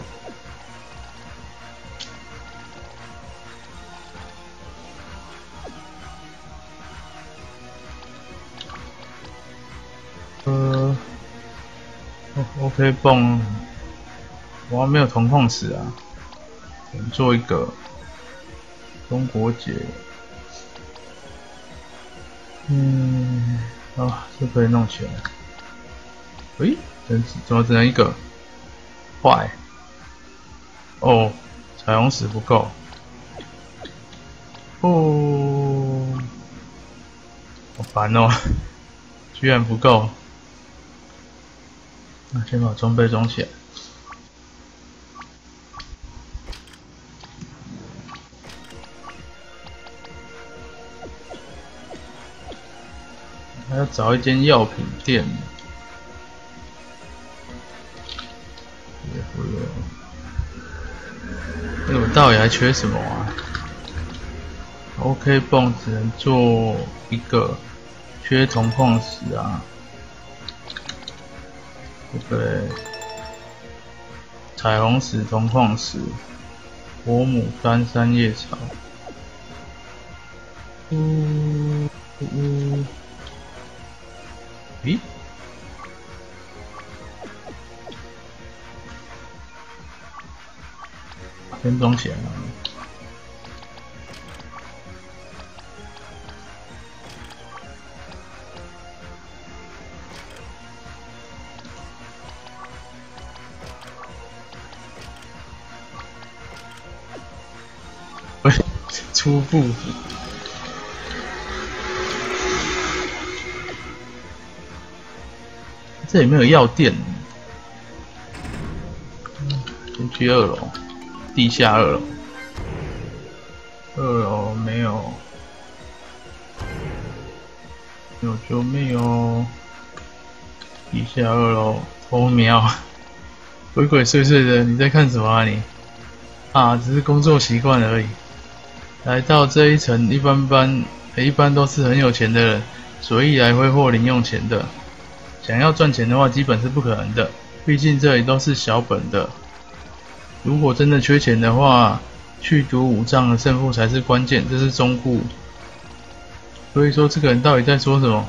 ，OK 泵，我还没有铜矿石啊，做一个。中国结，嗯，啊，这可以弄起来。喂，怎怎么只能一个？坏。哦，彩虹石不够。哦，好烦哦，居然不够。先把装备装起来。还要找一间药品店。也不用。那我到底还缺什么啊？OK 泵只能做一个，缺铜矿石啊。对。彩虹石、铜矿石、火牡丹、三叶草。呜呜。咦？先装起来。了，初步。这里没有药店，先去二楼，地下二楼，二楼没有，有就没有，地下二楼偷瞄，鬼鬼祟祟的，你在看什么啊你？啊，只是工作习惯而已。来到这一层，一般般，一般都是很有钱的人，所以来挥霍零用钱的。想要赚钱的话，基本是不可能的。毕竟这里都是小本的。如果真的缺钱的话，去赌五仗的胜负才是关键，这是中固。所以说，这个人到底在说什么？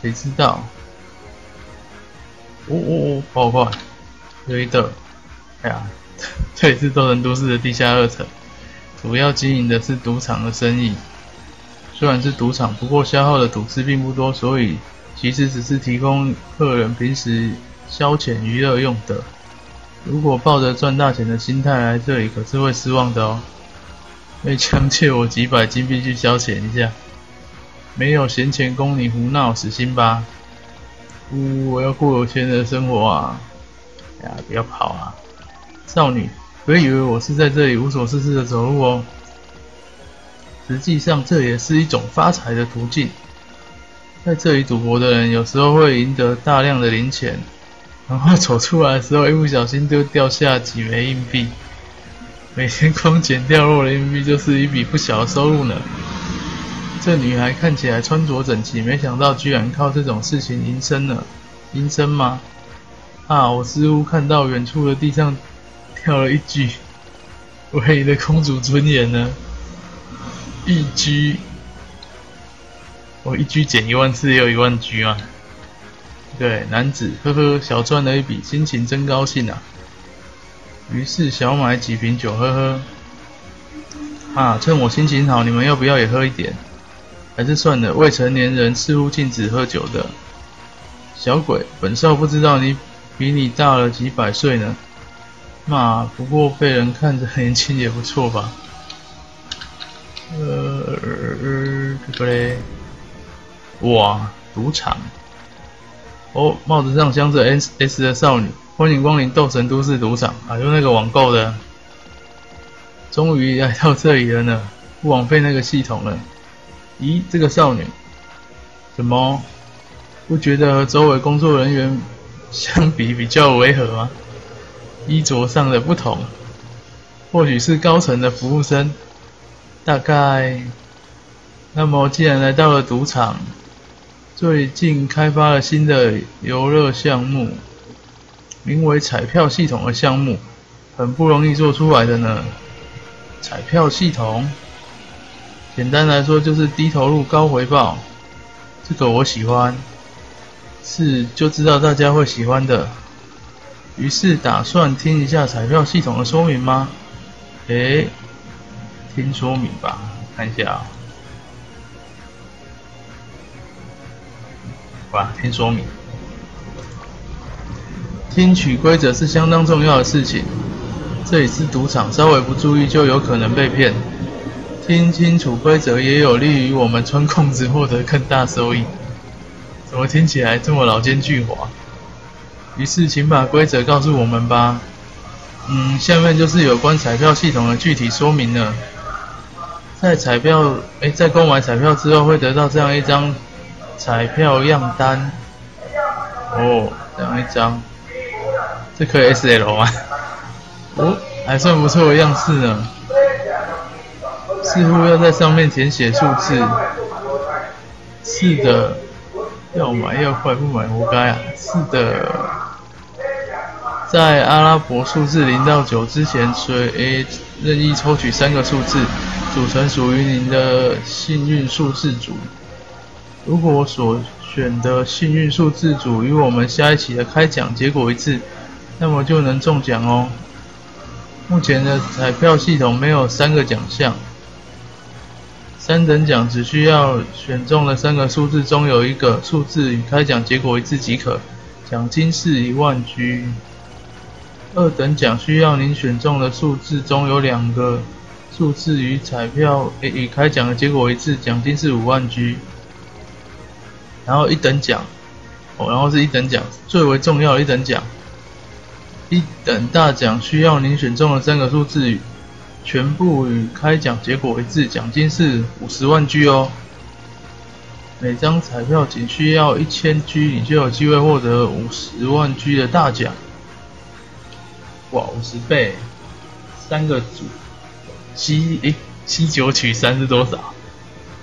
谁知道？哦哦哦，好快！有一的。哎呀，这里是多人都市的地下二层，主要经营的是赌场的生意。虽然是赌场，不过消耗的赌资并不多，所以。其实只是提供客人平时消遣娱乐用的。如果抱着赚大钱的心态来这里，可是会失望的哦。被强借我几百金币去消遣一下，没有闲钱供你胡闹，死心吧。呜，我要过有钱人的生活啊！呀，不要跑啊，少女，别以为我是在这里无所事事的走路哦。实际上，这也是一种发财的途径。在这里赌博的人，有时候会赢得大量的零钱，然后走出来的时候，一不小心就掉下几枚硬币。每天光捡掉落的硬币就是一笔不小的收入呢。这女孩看起来穿着整齐，没想到居然靠这种事情营生了。营生吗？啊，我似乎看到远处的地上跳了一句：“为你的公主尊严呢？”一居。我一居减一万次也有一万居啊！对，男子，呵呵，小赚了一笔，心情真高兴啊！于是小买几瓶酒，喝喝。啊，趁我心情好，你们要不要也喝一点？还是算了，未成年人似乎禁止喝酒的。小鬼，本少不知道你比你大了几百岁呢。嘛，不过被人看着年轻也不错吧？呃，这个嘞，哇，赌场。哦，帽子上镶着 S S 的少女，欢迎光临斗神都市赌场啊！就那个网购的，终于来到这里了呢，不枉费那个系统了。咦，这个少女，怎么不觉得和周围工作人员相比比较违和吗？衣着上的不同，或许是高层的服务生，大概。那么，既然来到了赌场。最近开发了新的游乐项目，名为彩票系统的项目，很不容易做出来的呢。彩票系统，简单来说就是低投入高回报，这个我喜欢，是就知道大家会喜欢的。于是打算听一下彩票系统的说明吗？诶，听说明吧，看一下。吧，听说明。听取规则是相当重要的事情。这里是赌场，稍微不注意就有可能被骗。听清楚规则也有利于我们穿控制获得更大收益。怎么听起来这么老奸巨猾？于是，请把规则告诉我们吧。嗯，下面就是有关彩票系统的具体说明了。在彩票，哎，在购买彩票之后会得到这样一张。彩票样单，哦，这样一张，这可以 S L 吗？哦，还算不错的样式呢。似乎要在上面填写数字。是的，要买要快，不买活该啊！是的，在阿拉伯数字零到九之前，随任意抽取三个数字，组成属于您的幸运数字组。如果所选的幸运数字组与我们下一期的开奖结果一致，那么就能中奖哦。目前的彩票系统没有三个奖项，三等奖只需要选中了三个数字中有一个数字与开奖结果一致即可，奖金是一万 G。二等奖需要您选中的数字中有两个数字与彩票与开奖的结果一致，奖金是五万 G。然后一等奖，哦，然后是一等奖，最为重要的一等奖。一等大奖需要您选中的三个数字与全部与开奖结果一致，奖金是五十万 G 哦。每张彩票仅需要一千 G，你就有机会获得五十万 G 的大奖。哇，五十倍，三个组，七诶，七九取三是多少？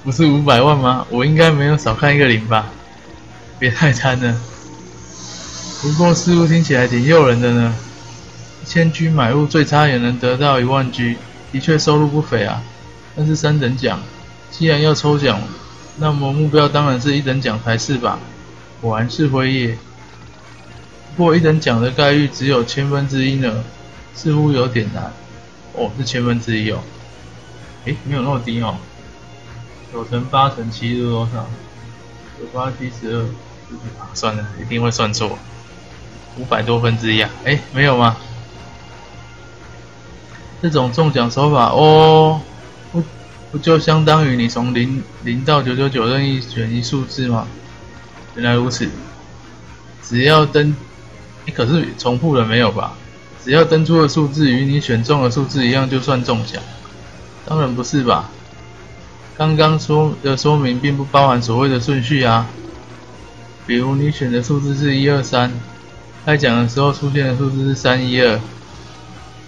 不是五百万吗？我应该没有少看一个零吧？别太贪了。不过似乎听起来挺诱人的呢。千 G 买入最差也能得到一万 G，的确收入不菲啊。但是三等奖，既然要抽奖，那么目标当然是一等奖才是吧？果然是辉夜。不过一等奖的概率只有千分之一呢，似乎有点难。哦，是千分之一哦。诶，没有那么低哦。九乘八乘七是多少？九八七十二，算了，一定会算错。五百多分之一啊？哎，没有吗？这种中奖手法哦，不不就相当于你从零零到九九九任意选一数字吗？原来如此。只要登，你可是重复了没有吧？只要登出的数字与你选中的数字一样，就算中奖？当然不是吧？刚刚说的说明并不包含所谓的顺序啊，比如你选的数字是一二三，开奖的时候出现的数字是三一二，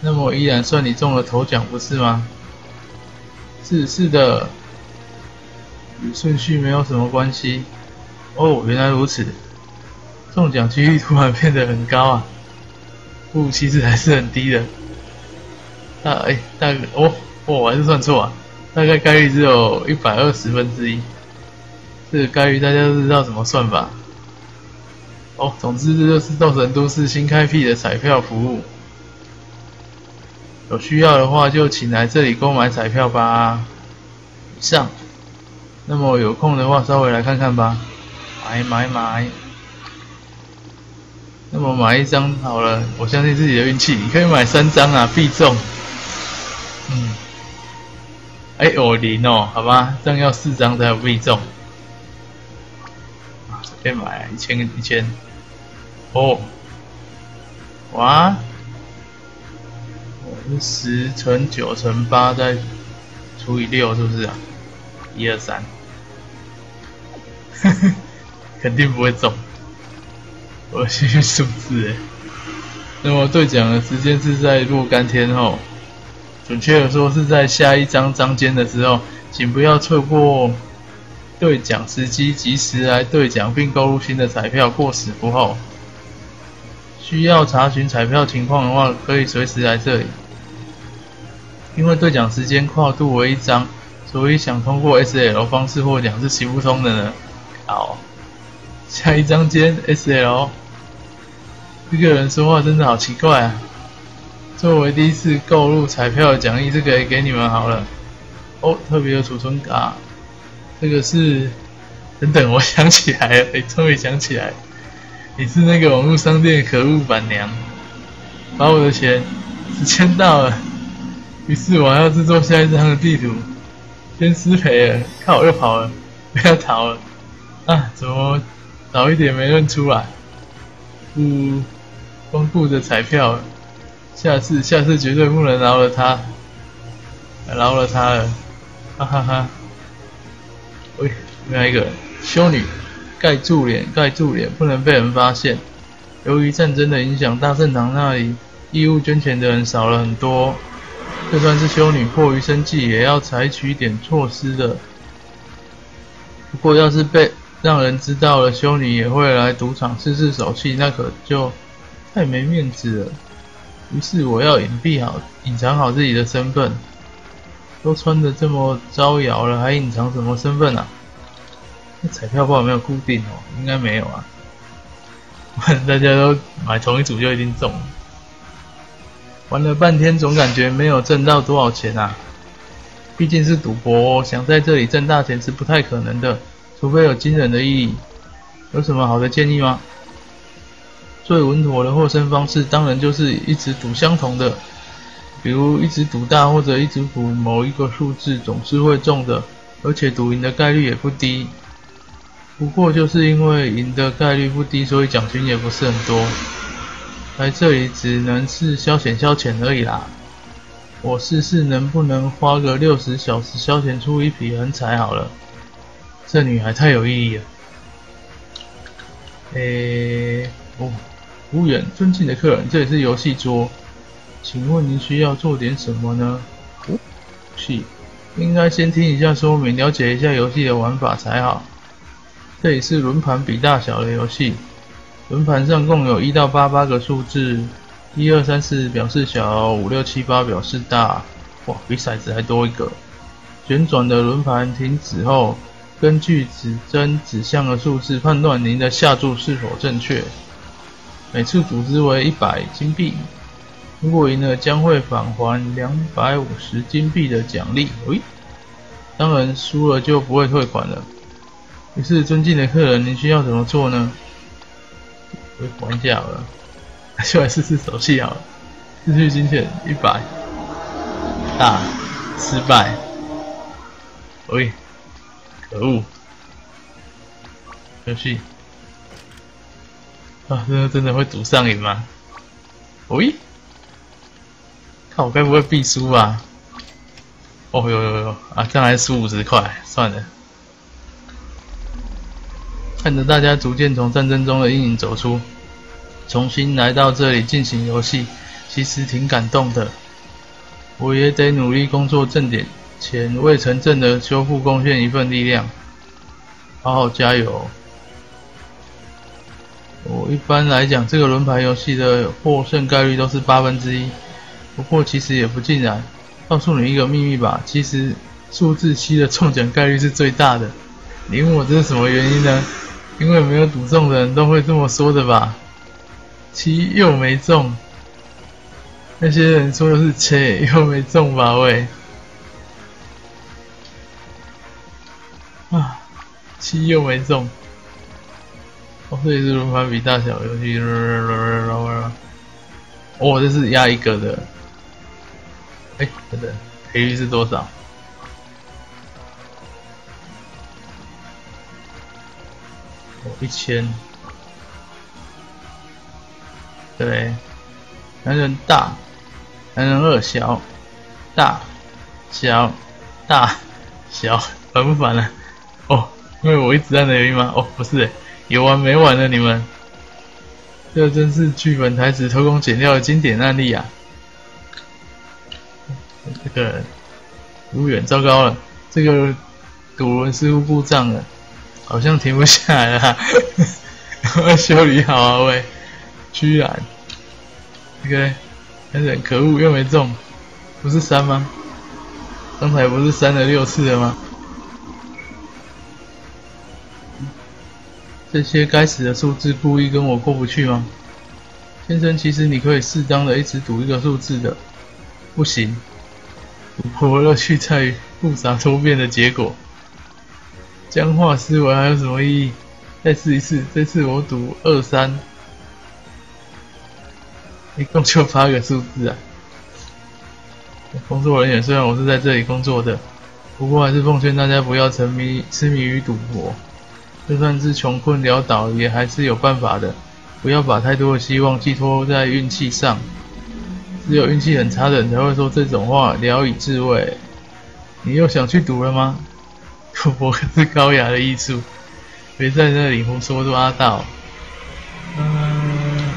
那么依然算你中了头奖，不是吗？是是的，与顺序没有什么关系。哦，原来如此，中奖几率突然变得很高啊，不，其实还是很低的。大哎，大哦哦，我还是算错啊。大概概率只有一百二十分之一，这个概率大家都知道怎么算吧？哦，总之这就是斗神都市新开辟的彩票服务，有需要的话就请来这里购买彩票吧。以上，那么有空的话稍微来看看吧，买买买。那么买一张好了，我相信自己的运气，你可以买三张啊，必中。嗯，哎，我零哦，好吧，这样要四张才有必中。随便买一千一千。哦，哇，我是十乘九乘八再除以六，是不是啊？一二三，肯定不会中。我幸运数字诶，那么兑奖的时间是在若干天后，准确的说是在下一张章间的时候，请不要错过兑奖时机，及时来兑奖并购入新的彩票，过时不候。需要查询彩票情况的话，可以随时来这里。因为兑奖时间跨度为一张，所以想通过 S L 方式获奖是行不通的呢。好，下一张间 S L。这个人说话真的好奇怪啊！作为第一次购入彩票的奖励，这个也给你们好了。哦，特别的储存卡，这个是……等等，我想起来了，终于想起来，你是那个网络商店可恶板娘，把我的钱时间到了，于是我要制作下一张的地图，先失陪了，看我，又跑了，不要逃了啊！怎么早一点没认出来？嗯。光顾着彩票，下次下次绝对不能饶了他，饶了他了，哈哈哈！喂，另外一个修女，盖住脸，盖住脸，不能被人发现。由于战争的影响，大圣堂那里义务捐钱的人少了很多，就算是修女迫于生计，也要采取点措施的。不过要是被让人知道了，修女也会来赌场试试手气，那可就……太没面子了，于是我要隐蔽好、隐藏好自己的身份。都穿的这么招摇了，还隐藏什么身份啊？那彩票包有没有固定哦？应该没有啊。大家都买同一组就一定中。玩了半天，总感觉没有挣到多少钱啊。毕竟是赌博，想在这里挣大钱是不太可能的，除非有惊人的意义。有什么好的建议吗？最稳妥的获胜方式，当然就是一直赌相同的，比如一直赌大，或者一直赌某一个数字，总是会中的，而且赌赢的概率也不低。不过就是因为赢的概率不低，所以奖金也不是很多。来这里只能是消遣消遣而已啦。我试试能不能花个六十小时消遣出一匹横财好了。这女孩太有意义了。诶，哦。服务员，尊敬的客人，这里是游戏桌，请问您需要做点什么呢？是，应该先听一下说明，了解一下游戏的玩法才好。这里是轮盘比大小的游戏，轮盘上共有一到八八个数字，一二三四表示小，五六七八表示大。哇，比骰子还多一个。旋转的轮盘停止后，根据指针指向的数字判断您的下注是否正确。每次组织为一百金币，如果赢了将会返还两百五十金币的奖励。喂，当然输了就不会退款了。于是，尊敬的客人，您需要怎么做呢？我还一下好了，就来试试手气好了。失去金钱一百，大失败。喂，可恶，游戏。啊，真的真的会赌上瘾吗？喂，看我该不会必输吧？哦呦呦呦！啊，这样还输五十块，算了。看着大家逐渐从战争中的阴影走出，重新来到这里进行游戏，其实挺感动的。我也得努力工作挣点钱，为城镇的修复贡献一份力量。好好加油！我一般来讲，这个轮盘游戏的获胜概率都是八分之一。不过其实也不尽然。告诉你一个秘密吧，其实数字七的中奖概率是最大的。你问我这是什么原因呢？因为没有赌中的人都会这么说的吧？七又没中，那些人说的是七又没中吧？喂，啊，七又没中。哦，这里是轮盘比大小游戏。哦，这是压一个的。哎，等等，赔率是多少？哦，一千。对，男人大，男人二小，大，小，大，小，烦不烦啊？哦，因为我一直在那里吗？哦，不是，有完没完了你们？这真是剧本台词偷工减料的经典案例啊！这个无远，糟糕了，这个赌轮似乎故障了，好像停不下来了，我 要修理好啊喂！居然，这个很忍，可恶，又没中，不是三吗？刚才不是三了六次了吗？这些该死的数字故意跟我过不去吗？先生，其实你可以适当的一直赌一个数字的，不行。赌博乐趣在于复杂多变的结果，僵化思维还有什么意义？再试一次，这次我赌二三。一共就八个数字啊！工作人员虽然我是在这里工作的，不过还是奉劝大家不要沉迷痴迷于赌博。就算是穷困潦倒，也还是有办法的。不要把太多的希望寄托在运气上，只有运气很差的人才会说这种话，聊以自慰。你又想去赌了吗？赌博可是高雅的艺术，别在那里胡说八道。嗯，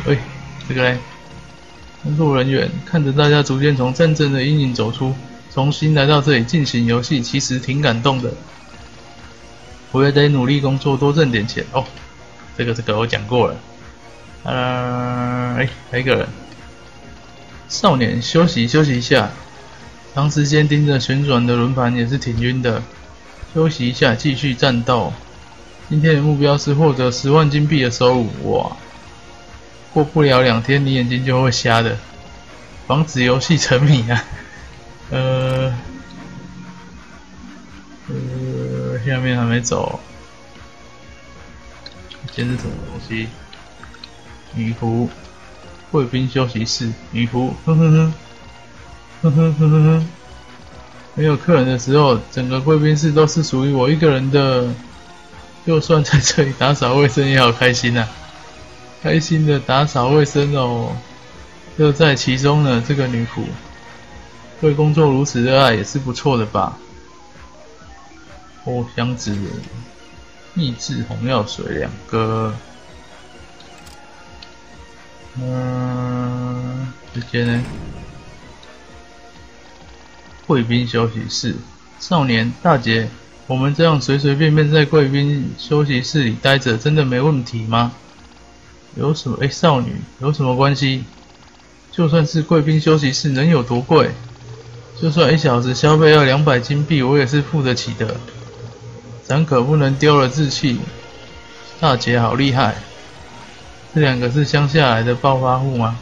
喂，这个嘞？工作人员看着大家逐渐从战争的阴影走出，重新来到这里进行游戏，其实挺感动的。我也得努力工作，多挣点钱哦。这个这个我讲过了。呃，哎，还一个人。少年，休息休息一下。长时间盯着旋转的轮盘也是挺晕的，休息一下，继续战斗。今天的目标是获得十万金币的收入。哇！过不了两天，你眼睛就会瞎的。防止游戏沉迷啊！呃，呃，下面还没走。这是什么东西？女仆，贵宾休息室。女仆，哼哼哼，哼哼哼哼哼。没有客人的时候，整个贵宾室都是属于我一个人的。就算在这里打扫卫生，也好开心呐。开心的打扫卫生哦，乐在其中呢。这个女仆对工作如此热爱，也是不错的吧？哦，箱子，秘制红药水两个。嗯，这些呢？贵宾休息室，少年大姐，我们这样随随便便在贵宾休息室里待着，真的没问题吗？有什么？哎，少女有什么关系？就算是贵宾休息室，能有多贵？就算一小时消费要两百金币，我也是付得起的。咱可不能丢了志气。大姐好厉害！这两个是乡下来的暴发户吗？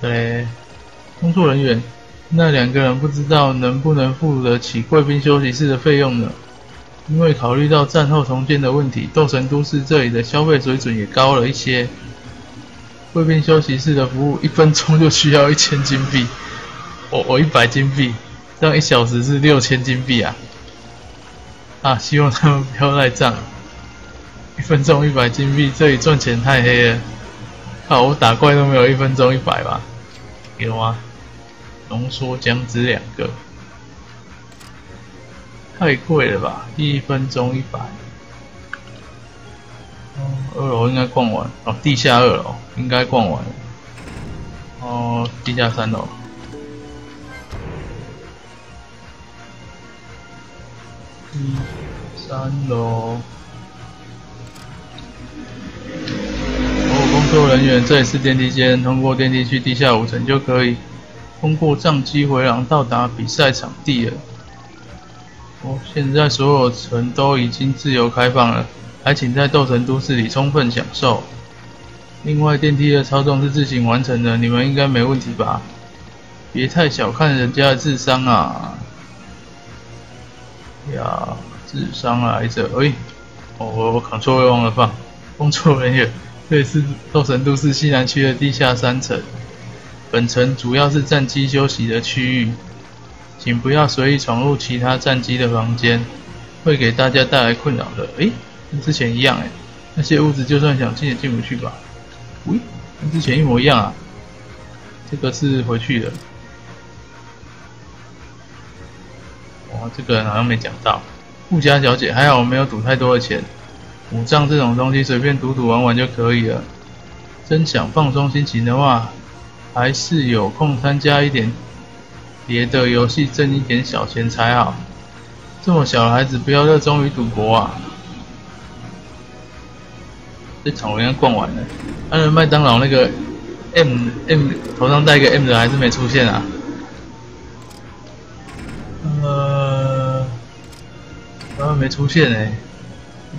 对，工作人员，那两个人不知道能不能付得起贵宾休息室的费用呢？因为考虑到战后重建的问题，斗神都市这里的消费水准也高了一些。贵宾休息室的服务一分钟就需要一千金币，我我一百金币，这样一小时是六千金币啊！啊，希望他们不要赖账。一分钟一百金币，这里赚钱太黑了。啊，我打怪都没有一分钟一百吧？有啊，浓缩姜汁两个。太贵了吧！一分钟一百。二楼应该逛完哦，地下二楼应该逛完。哦，地下三楼。一三楼。哦，工作人员，这里是电梯间，通过电梯去地下五层就可以。通过藏机回廊到达比赛场地了。哦，现在所有城都已经自由开放了，还请在斗城都市里充分享受。另外，电梯的操纵是自行完成的，你们应该没问题吧？别太小看人家的智商啊！呀，智商来着，哎，哦，我我 Ctrl 忘了放，工作人员，这里是斗神都市西南区的地下三层。本层主要是战机休息的区域，请不要随意闯入其他战机的房间，会给大家带来困扰的。诶，跟之前一样诶，那些屋子就算想进也进不去吧？喂，跟之前一模一样啊。这个是回去的。这个好像没讲到。富家小姐，还好我没有赌太多的钱。五脏这种东西随便赌赌玩玩就可以了。真想放松心情的话，还是有空参加一点别的游戏挣一点小钱才好。这么小孩子不要热衷于赌博啊！这场我应该逛完了。那麦当劳那个 M M 头上戴个 M 的还是没出现啊？呃，刚刚没出现哎。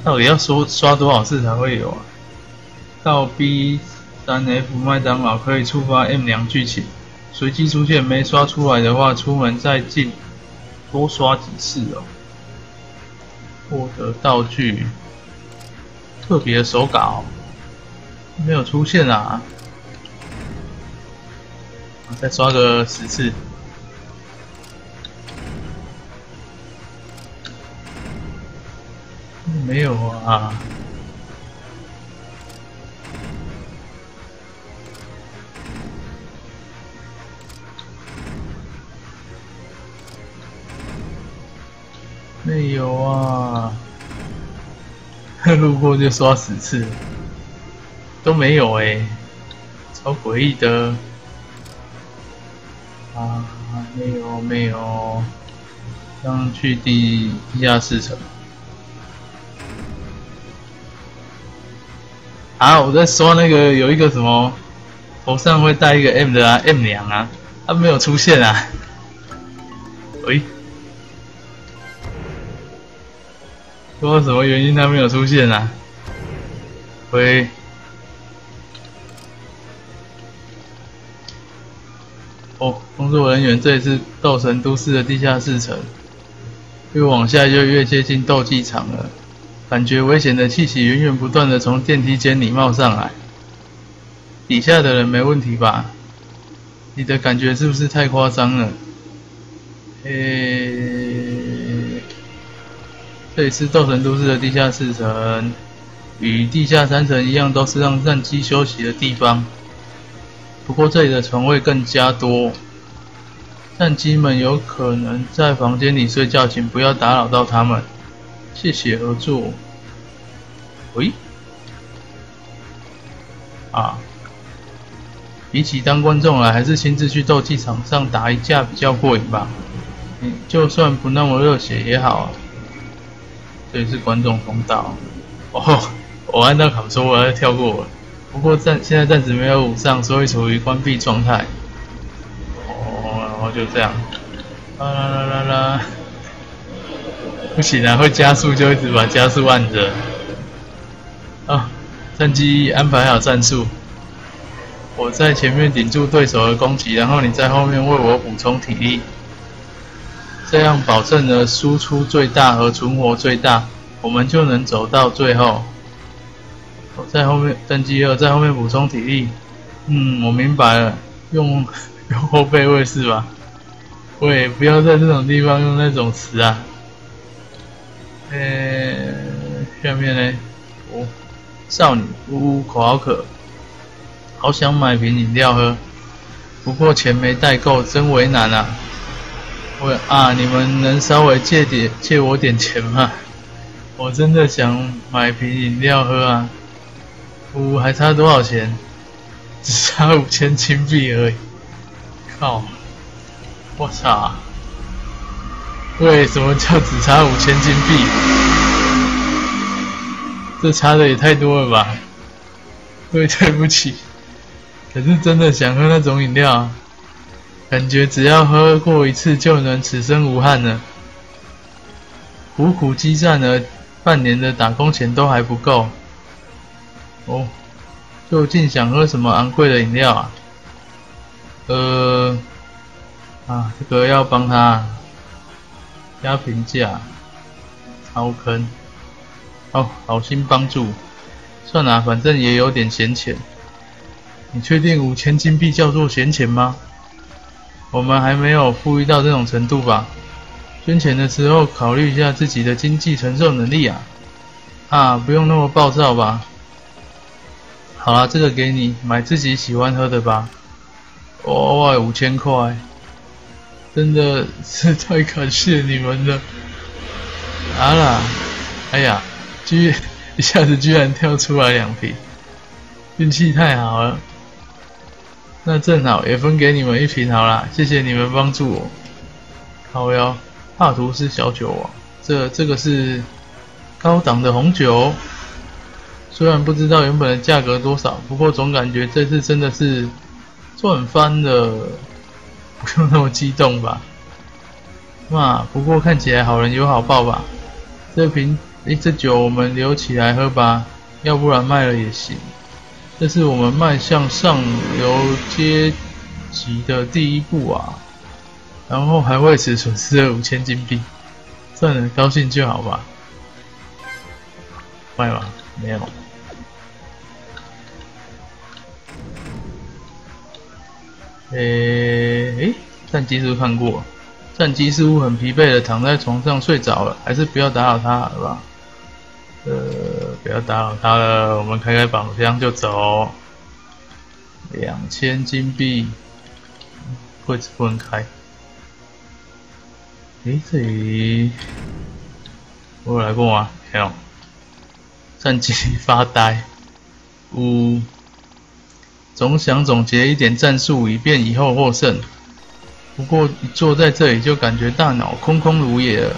到底要刷刷多少次才会有啊？到 B 三 F 麦当劳可以触发 M 两剧情，随机出现没刷出来的话，出门再进多刷几次哦。获得道具，特别手稿没有出现啊，再刷个十次。没有啊，没有啊，路过就刷十次，都没有哎，超诡异的啊，没有没有，刚去地地下室层。啊！我在说那个有一个什么头上会戴一个 M 的啊，M 娘啊，他没有出现啊。喂，说什么原因他没有出现啊？喂，哦，工作人员，这里是斗神都市的地下室层，越往下就越接近斗技场了。感觉危险的气息源源不断的从电梯间里冒上来，底下的人没问题吧？你的感觉是不是太夸张了？诶，这里是斗神都市的地下四层，与地下三层一样，都是让战机休息的地方。不过这里的床位更加多，战机们有可能在房间里睡觉，请不要打扰到他们。谢谢合作。喂，啊，比起当观众来，还是亲自去斗技场上打一架比较过瘾吧。嗯，就算不那么热血也好。这里是观众通道。哦，我按照卡说，我要跳过。不过暂现在暂时没有武上，所以处于关闭状态。哦，然后就这样。啦啦啦啦啦。不行啊，会加速就一直把加速按着。啊，战机安排好战术，我在前面顶住对手的攻击，然后你在后面为我补充体力，这样保证了输出最大和存活最大，我们就能走到最后。我在后面，战机二在后面补充体力。嗯，我明白了，用 用后背位是吧？喂，不要在这种地方用那种词啊。呃，下面呢？哦，少女，呜呜，口好渴，好想买瓶饮料喝，不过钱没带够，真为难啊！我啊，你们能稍微借点借我点钱吗？我真的想买瓶饮料喝啊！呜，还差多少钱？只差五千金币而已。靠！我操！为什么叫只差五千金币？这差的也太多了吧！对，对不起。可是真的想喝那种饮料，感觉只要喝过一次就能此生无憾了。苦苦积攒了半年的打工钱都还不够。哦，究竟想喝什么昂贵的饮料啊？呃，啊，这个要帮他。加评价，超坑，哦，好心帮助，算了，反正也有点闲钱。你确定五千金币叫做闲钱吗？我们还没有富裕到这种程度吧？捐钱的时候考虑一下自己的经济承受能力啊！啊，不用那么暴躁吧？好了，这个给你买自己喜欢喝的吧。哇，五千块，真的是太感谢你们了！啊啦，哎呀，居一下子居然跳出来两瓶，运气太好了。那正好也分给你们一瓶好啦，谢谢你们帮助我。好哟，帕图斯小酒王，这这个是高档的红酒。虽然不知道原本的价格多少，不过总感觉这次真的是赚翻了，不用那么激动吧？嘛，不过看起来好人有好报吧？这瓶诶，这酒我们留起来喝吧，要不然卖了也行。这是我们迈向上流阶级的第一步啊，然后还为此损失了五千金币，算了，高兴就好吧。卖吧，没有。诶诶，战机是不是看过？战机似乎很疲惫的躺在床上睡着了，还是不要打扰他了吧？呃，不要打扰他了，我们开开宝箱就走。两千金币，柜子不能开。诶，这里我有来过吗？没有。战机发呆。呜。总想总结一点战术，以便以后获胜。不过坐在这里就感觉大脑空空如也。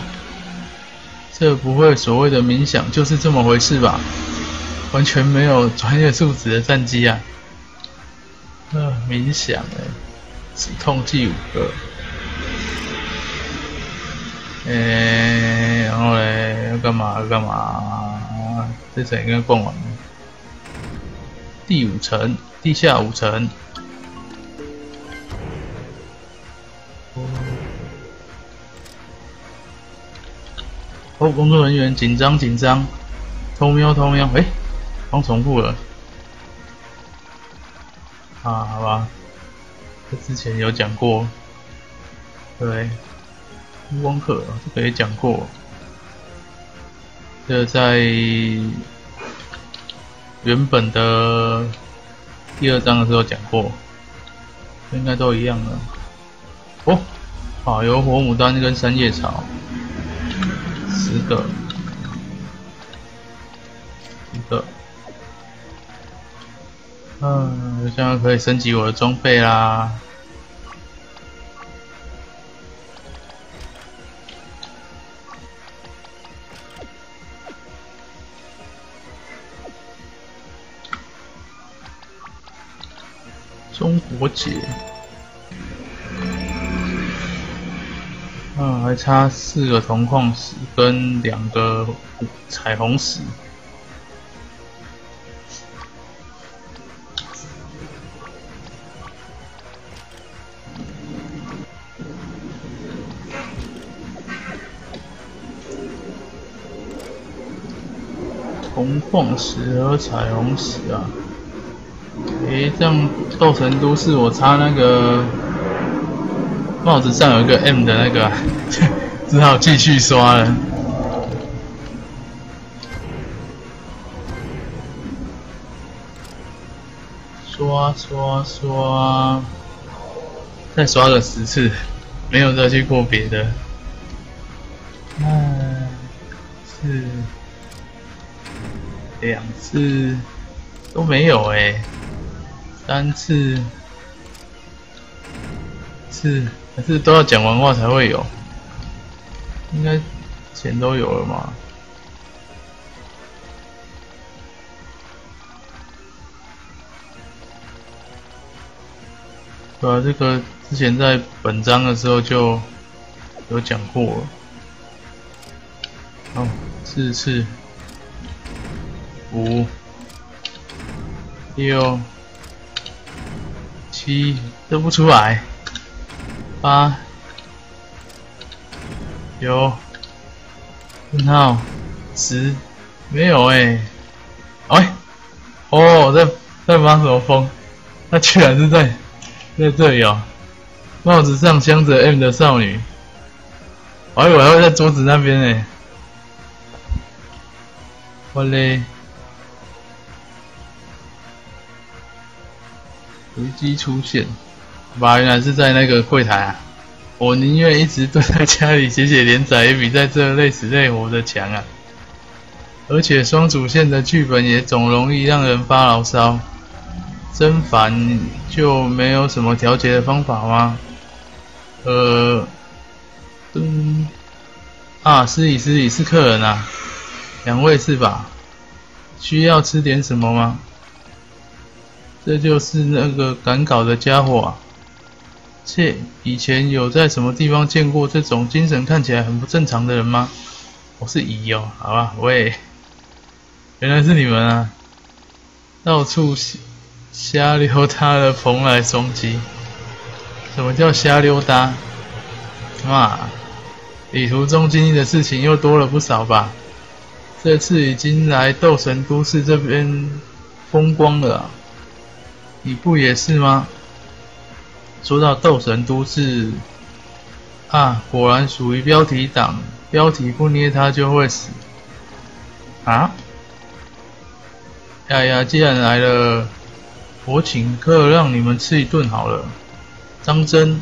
这不会所谓的冥想就是这么回事吧？完全没有专业素质的战机啊！呃，冥想哎，止痛剂五个。诶，然后嘞要干嘛？要干嘛？这层应该逛完了。第五层。地下五层。哦工作人员紧张紧张，偷瞄偷瞄，哎，刚重复了。啊，好吧，这之前有讲过，对，光客这个也讲过，这在原本的。第二章的时候讲过，应该都一样的。哦，啊，有火牡丹跟三叶草，十个，一个。嗯，这样可以升级我的装备啦。中国结，啊，还差四个铜矿石跟两个彩虹石。铜矿石和彩虹石啊。诶，这样斗成都是，我插那个帽子上有一个 M 的那个，只好继续刷了。刷刷刷，再刷个十次，没有再去过别的。嗯，是两次都没有诶。三次，是还是都要讲完话才会有？应该钱都有了嘛？对啊，这个之前在本章的时候就有讲过了。哦，四次，五，六。七都不出来，八。九问号。十。没有哎，哎哦，在在发什么疯？他居然是在在这里哦！帽子上镶着 M 的少女，我还以为会在桌子那边呢。我嘞，随机出现，吧？原来是在那个柜台啊！我宁愿一直蹲在家里写写连载，也比在这累死累活的强啊！而且双主线的剧本也总容易让人发牢骚，真烦！就没有什么调节的方法吗？呃，嗯，啊，司礼司礼是客人啊，两位是吧？需要吃点什么吗？这就是那个赶稿的家伙啊！切，以前有在什么地方见过这种精神看起来很不正常的人吗？我是乙哦，好吧，喂。原来是你们啊！到处瞎溜达的蓬莱双击，什么叫瞎溜达？哇，旅途中经历的事情又多了不少吧？这次已经来斗神都市这边风光了，你不也是吗？说到斗神都市，啊，果然属于标题党，标题不捏它就会死啊！呀呀，既然来了，我请客让你们吃一顿好了。张真，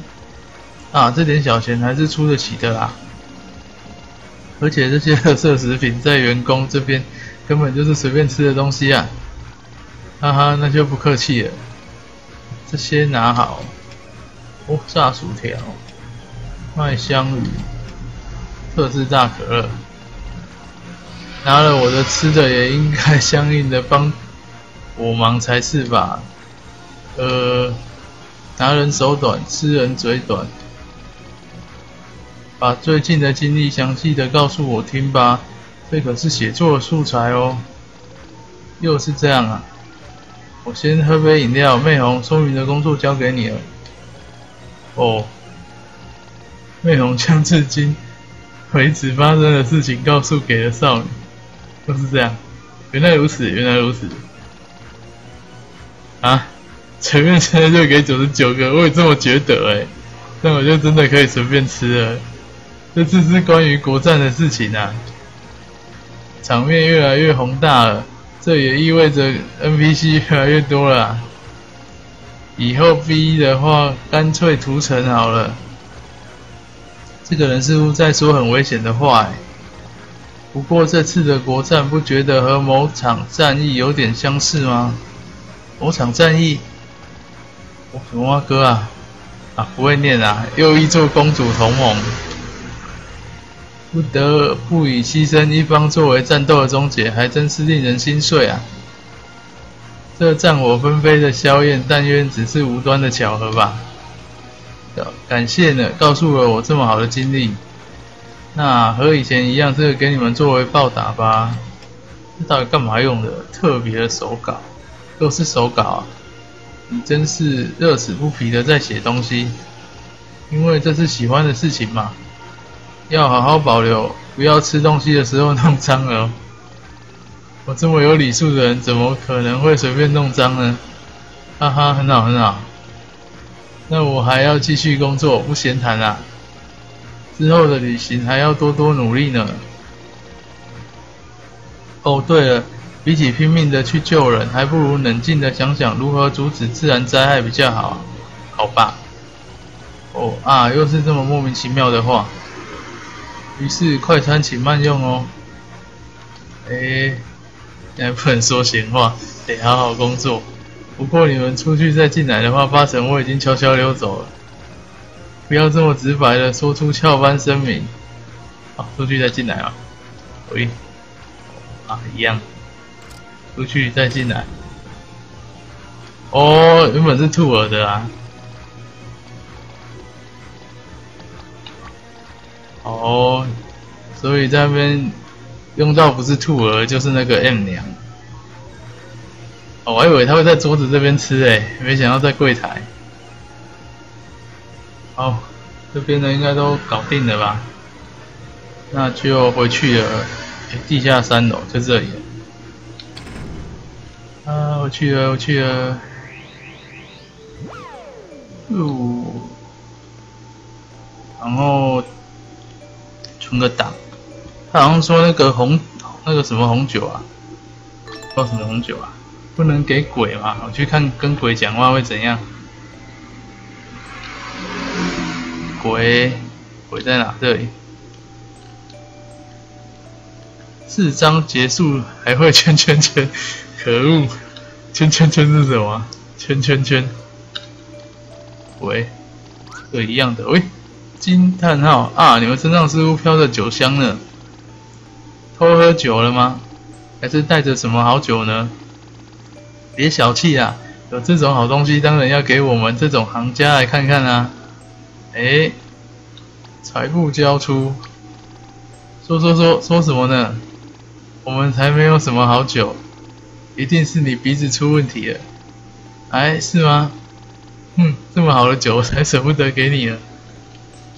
啊，这点小钱还是出得起的啦。而且这些特色食品在员工这边根本就是随便吃的东西啊。哈哈，那就不客气了。这些拿好。哦，炸薯条，麦香鱼，特制大可乐。拿了我的吃的，也应该相应的帮我忙才是吧？呃，拿人手短，吃人嘴短，把最近的经历详细的告诉我听吧，这可是写作素材哦。又是这样啊？我先喝杯饮料。媚红，聪明的工作交给你了。哦，媚红将至今为止发生的事情告诉给了少女。就是这样，原来如此，原来如此。啊，随便吃就给九十九个，我也这么觉得哎。那我就真的可以随便吃了。这次是关于国战的事情啊，场面越来越宏大了，这也意味着 NPC 越来越多了。以后 B 的话，干脆屠城好了。这个人似乎在说很危险的话哎。不过这次的国战不觉得和某场战役有点相似吗？某场战役，我什么哥啊？啊，不会念啊！又一座公主同盟，不得不以牺牲一方作为战斗的终结，还真是令人心碎啊！这战火纷飞的硝焰，但愿只是无端的巧合吧。感谢呢，告诉了我这么好的经历。那和以前一样，这个给你们作为报答吧。这到底干嘛用的？特别的手稿，又是手稿啊！你真是乐此不疲的在写东西，因为这是喜欢的事情嘛。要好好保留，不要吃东西的时候弄脏了。我这么有礼数的人，怎么可能会随便弄脏呢？哈哈，很好很好。那我还要继续工作，不闲谈啊。之后的旅行还要多多努力呢。哦，对了，比起拼命的去救人，还不如冷静的想想如何阻止自然灾害比较好，好吧？哦啊，又是这么莫名其妙的话。于是快餐请慢用哦。哎，现在不能说闲话，得好好工作。不过你们出去再进来的话，八成我已经悄悄溜走了。不要这么直白的说出翘班声明。好，出去再进来啊。喂，啊，一样。出去再进来。哦，原本是兔耳的啊。哦，所以在那边用到不是兔儿，就是那个 M 娘。哦，我还以为他会在桌子这边吃诶，没想到在柜台。好，这边的应该都搞定了吧？那就回去了。地下三楼在这里。啊，我去了，我去了。哦，然后存个档。他好像说那个红那个什么红酒啊，叫什么红酒啊，不能给鬼嘛。我去看跟鬼讲话会怎样？鬼鬼在哪？这里。四章结束还会圈圈圈，可恶！圈圈圈是什么？圈圈圈。喂，这一样的。喂，惊叹号啊！你们身上似乎飘着酒香呢。偷喝酒了吗？还是带着什么好酒呢？别小气啊！有这种好东西，当然要给我们这种行家来看看啊！哎，财富交出。说说说说什么呢？我们才没有什么好酒，一定是你鼻子出问题了。哎，是吗？哼，这么好的酒，我才舍不得给你了。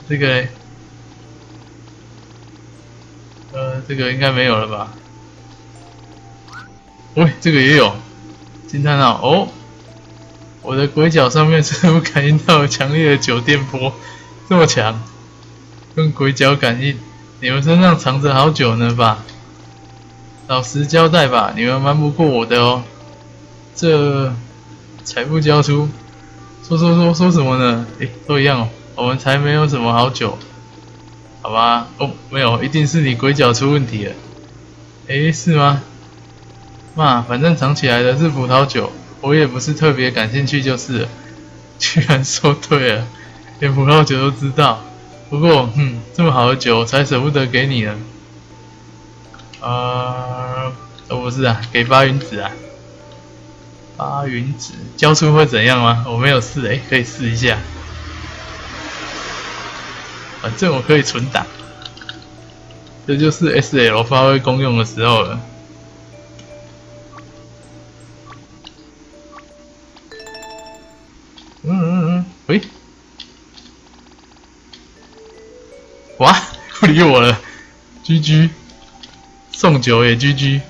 这个，呃，这个应该没有了吧？喂，这个也有，惊叹号！哦，我的鬼脚上面似乎感应到强烈的酒电波，这么强，用鬼脚感应，你们身上藏着好酒呢吧？老实交代吧，你们瞒不过我的哦。这财富交出，说说说说什么呢？诶，都一样哦。我们才没有什么好酒，好吧？哦，没有，一定是你鬼脚出问题了。诶，是吗？嘛，反正藏起来的是葡萄酒，我也不是特别感兴趣就是了。居然说对了，连葡萄酒都知道。不过，哼，这么好的酒，才舍不得给你呢。呃，都不是啊，给八云子啊，八云子交出会怎样吗？我没有试，哎，可以试一下。反正我可以存档，这就是 S L 发挥功用的时候了。嗯嗯嗯，喂，哇，不理我了，G G。送酒也 GG，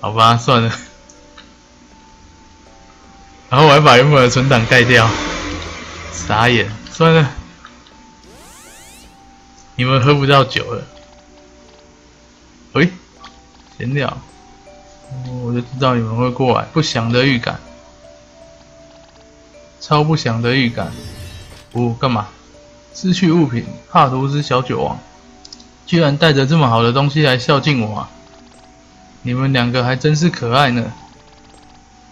好吧，算了。然后我还把原本的存档盖掉，傻眼，算了。你们喝不到酒了。喂，闲聊，我就知道你们会过来，不祥的预感，超不祥的预感。哦，干嘛？失去物品，帕图斯小酒王。居然带着这么好的东西来孝敬我啊，你们两个还真是可爱呢！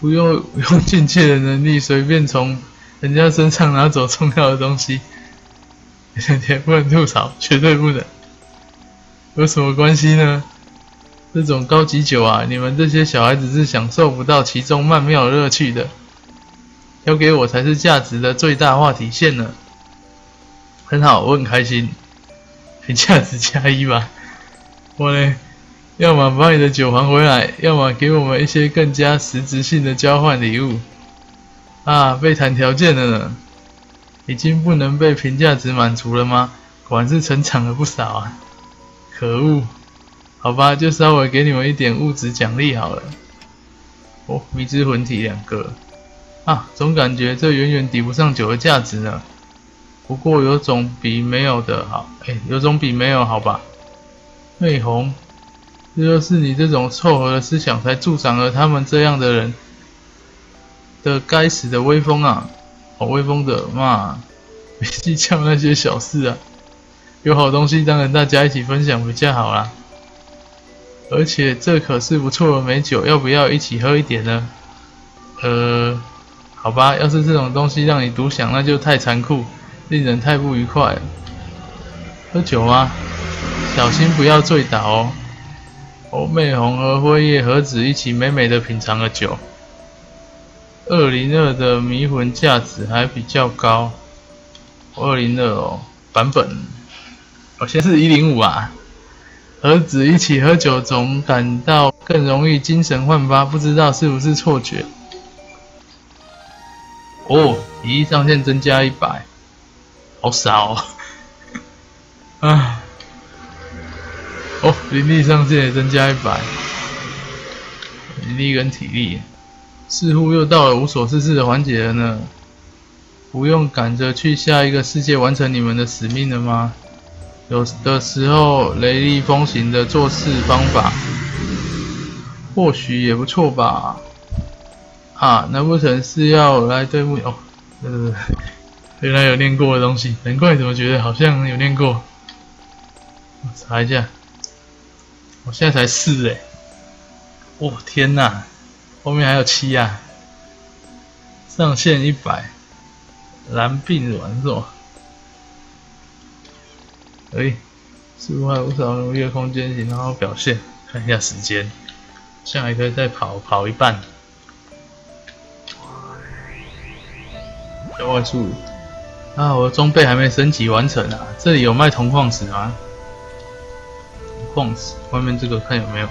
不用用进切的能力随便从人家身上拿走重要的东西，也不能吐槽，绝对不能。有什么关系呢？这种高级酒啊，你们这些小孩子是享受不到其中曼妙乐趣的，交给我才是价值的最大化体现呢。很好，我很开心。你价值加一吧，我呢，要么把你的酒还回来，要么给我们一些更加实质性的交换礼物。啊，被谈条件了呢，已经不能被评价值满足了吗？果然是成长了不少啊！可恶，好吧，就稍微给你们一点物质奖励好了。哦，迷之魂体两个，啊，总感觉这远远抵不上酒的价值呢。不过有种比没有的好，哎，有种比没有好吧？魅红，这就是你这种凑合的思想才助长了他们这样的人的该死的威风啊！好威风的嘛，别计较那些小事啊，有好东西当然大家一起分享比较好啦。而且这可是不错的美酒，要不要一起喝一点呢？呃，好吧，要是这种东西让你独享，那就太残酷。令人太不愉快。喝酒吗？小心不要醉倒哦。欧妹红和辉夜和子一起美美的品尝了酒。二零二的迷魂价值还比较高。二零二哦，版本。我先是一零五啊。和子一起喝酒总感到更容易精神焕发，不知道是不是错觉。哦，体力上限增加一百。好少，啊！哦，灵力上限也增加一百，灵力跟体力，似乎又到了无所事事的环节了呢。不用赶着去下一个世界完成你们的使命了吗？有的时候雷厉风行的做事方法，或许也不错吧。啊，难不成是要来对付？哦，呃，原来有练过的东西，难怪怎么觉得好像有练过。我查一下，我现在才四哎，哇天哪，后面还有七啊，上限一百，蓝病软弱。哎，似乎还有不少努力的空间，然后表现，看一下时间，这样还可以再跑跑一半。交换术啊，我的装备还没升级完成啊！这里有卖铜矿石吗？矿石，外面这个看有没有？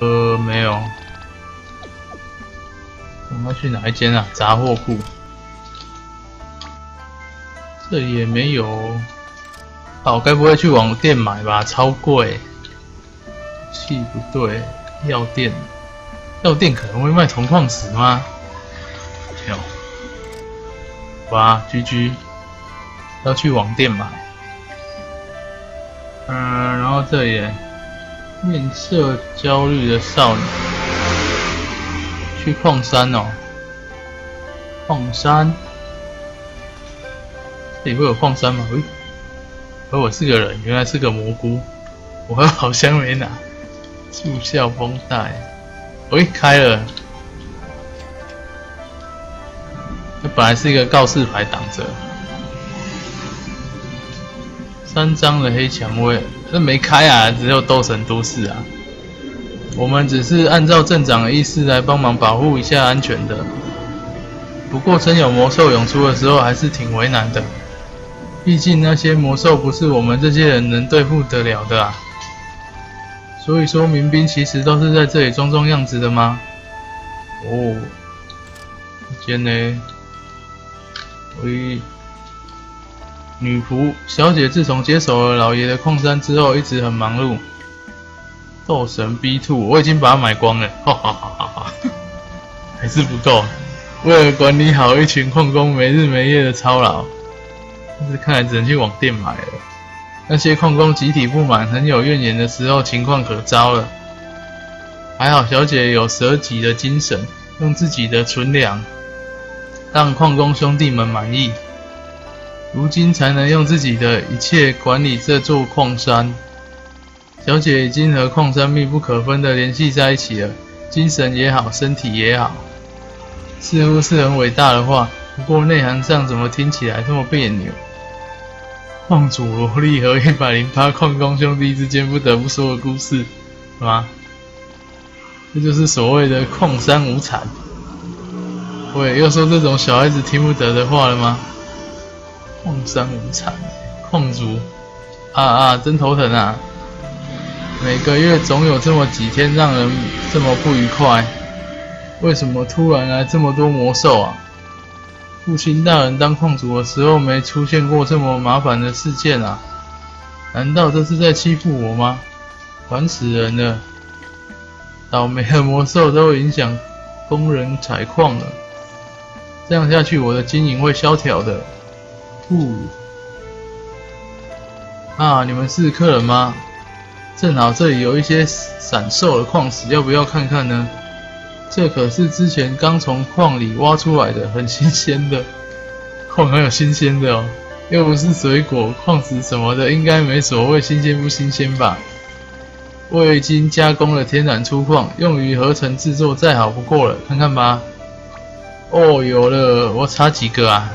呃，没有。我们要去哪一间啊？杂货铺。这也没有，哦，该不会去网店买吧？超贵，气不对，药店，药店可能会卖铜矿石吗？有，哇，G G，要去网店买，嗯，然后这里，面色焦虑的少女，去矿山哦，矿山。这里会有矿山吗？喂，而我是个人，原来是个蘑菇。我好像没拿速效绷带。喂，开了。那本来是一个告示牌挡着。三张的黑蔷薇，这没开啊，只有斗神都市啊。我们只是按照镇长的意思来帮忙保护一下安全的。不过真有魔兽涌出的时候，还是挺为难的。毕竟那些魔兽不是我们这些人能对付得了的啊！所以说民兵其实都是在这里装装样子的吗？哦，间呢？喂，女仆小姐自从接手了老爷的矿山之后，一直很忙碌。斗神 B two，我已经把它买光了，哈哈哈哈哈！还是不够，为了管理好一群矿工没日没夜的操劳。但是看来只能去网店买了。那些矿工集体不满、很有怨言的时候，情况可糟了。还好小姐有舍己的精神，用自己的存粮让矿工兄弟们满意，如今才能用自己的一切管理这座矿山。小姐已经和矿山密不可分的联系在一起了，精神也好，身体也好，似乎是很伟大的话。不过内涵上怎么听起来这么别扭？矿主萝莉和一百零八矿工兄弟之间不得不说的故事，是吗？这就是所谓的矿山无产。喂，又说这种小孩子听不得的话了吗？矿山无产，矿主啊啊，真头疼啊！每个月总有这么几天让人这么不愉快，为什么突然来这么多魔兽啊？父亲大人当矿主的时候没出现过这么麻烦的事件啊？难道这是在欺负我吗？烦死人了！倒霉的魔兽都影响工人采矿了，这样下去我的经营会萧条的。不，啊，你们是客人吗？正好这里有一些闪烁的矿石，要不要看看呢？这可是之前刚从矿里挖出来的，很新鲜的 矿，很有新鲜的哦，又不是水果、矿石什么的，应该没所谓新鲜不新鲜吧？未经加工的天然粗矿，用于合成制作再好不过了，看看吧。哦，有了，我差几个啊？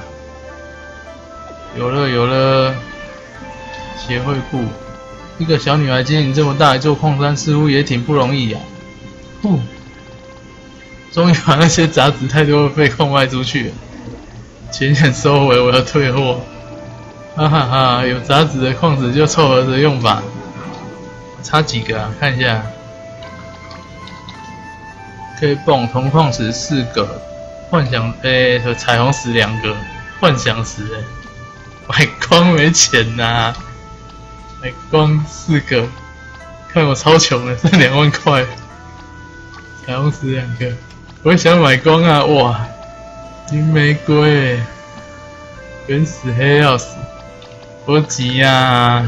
有了，有了。协会库，一个小女孩经营这么大一座矿山，似乎也挺不容易呀。不。终于把那些杂质太多的废矿卖出去，钱先收回，我要退货。哈哈哈，有杂质的矿石就凑合着用吧。差几个啊？看一下。可以蹦铜矿石四个，幻想诶和彩虹石两个，幻想石诶。买光没钱呐，买光四个，看我超穷的，剩两万块，彩虹石两个，我也想买光啊！哇，金玫瑰，原始黑要死，多急呀！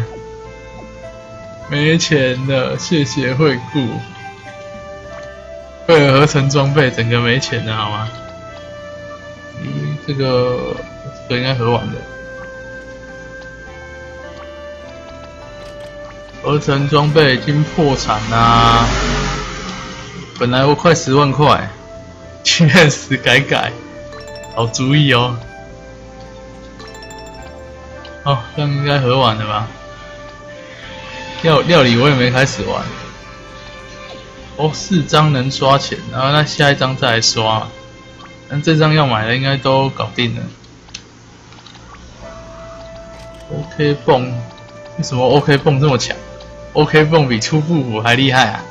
没钱了，谢谢惠顾。为了合成装备，整个没钱了，好吗？嗯，这个这个应该合完的。合成装备已经破产啦！本来我快十万块，确实改改，好主意哦。哦，这样应该合完了吧？料料理我也没开始玩。哦，四张能刷钱，然后那下一张再来刷。但这张要买的应该都搞定了。OK 泵，为什么 OK 泵这么强？OK 泵比出复活还厉害啊！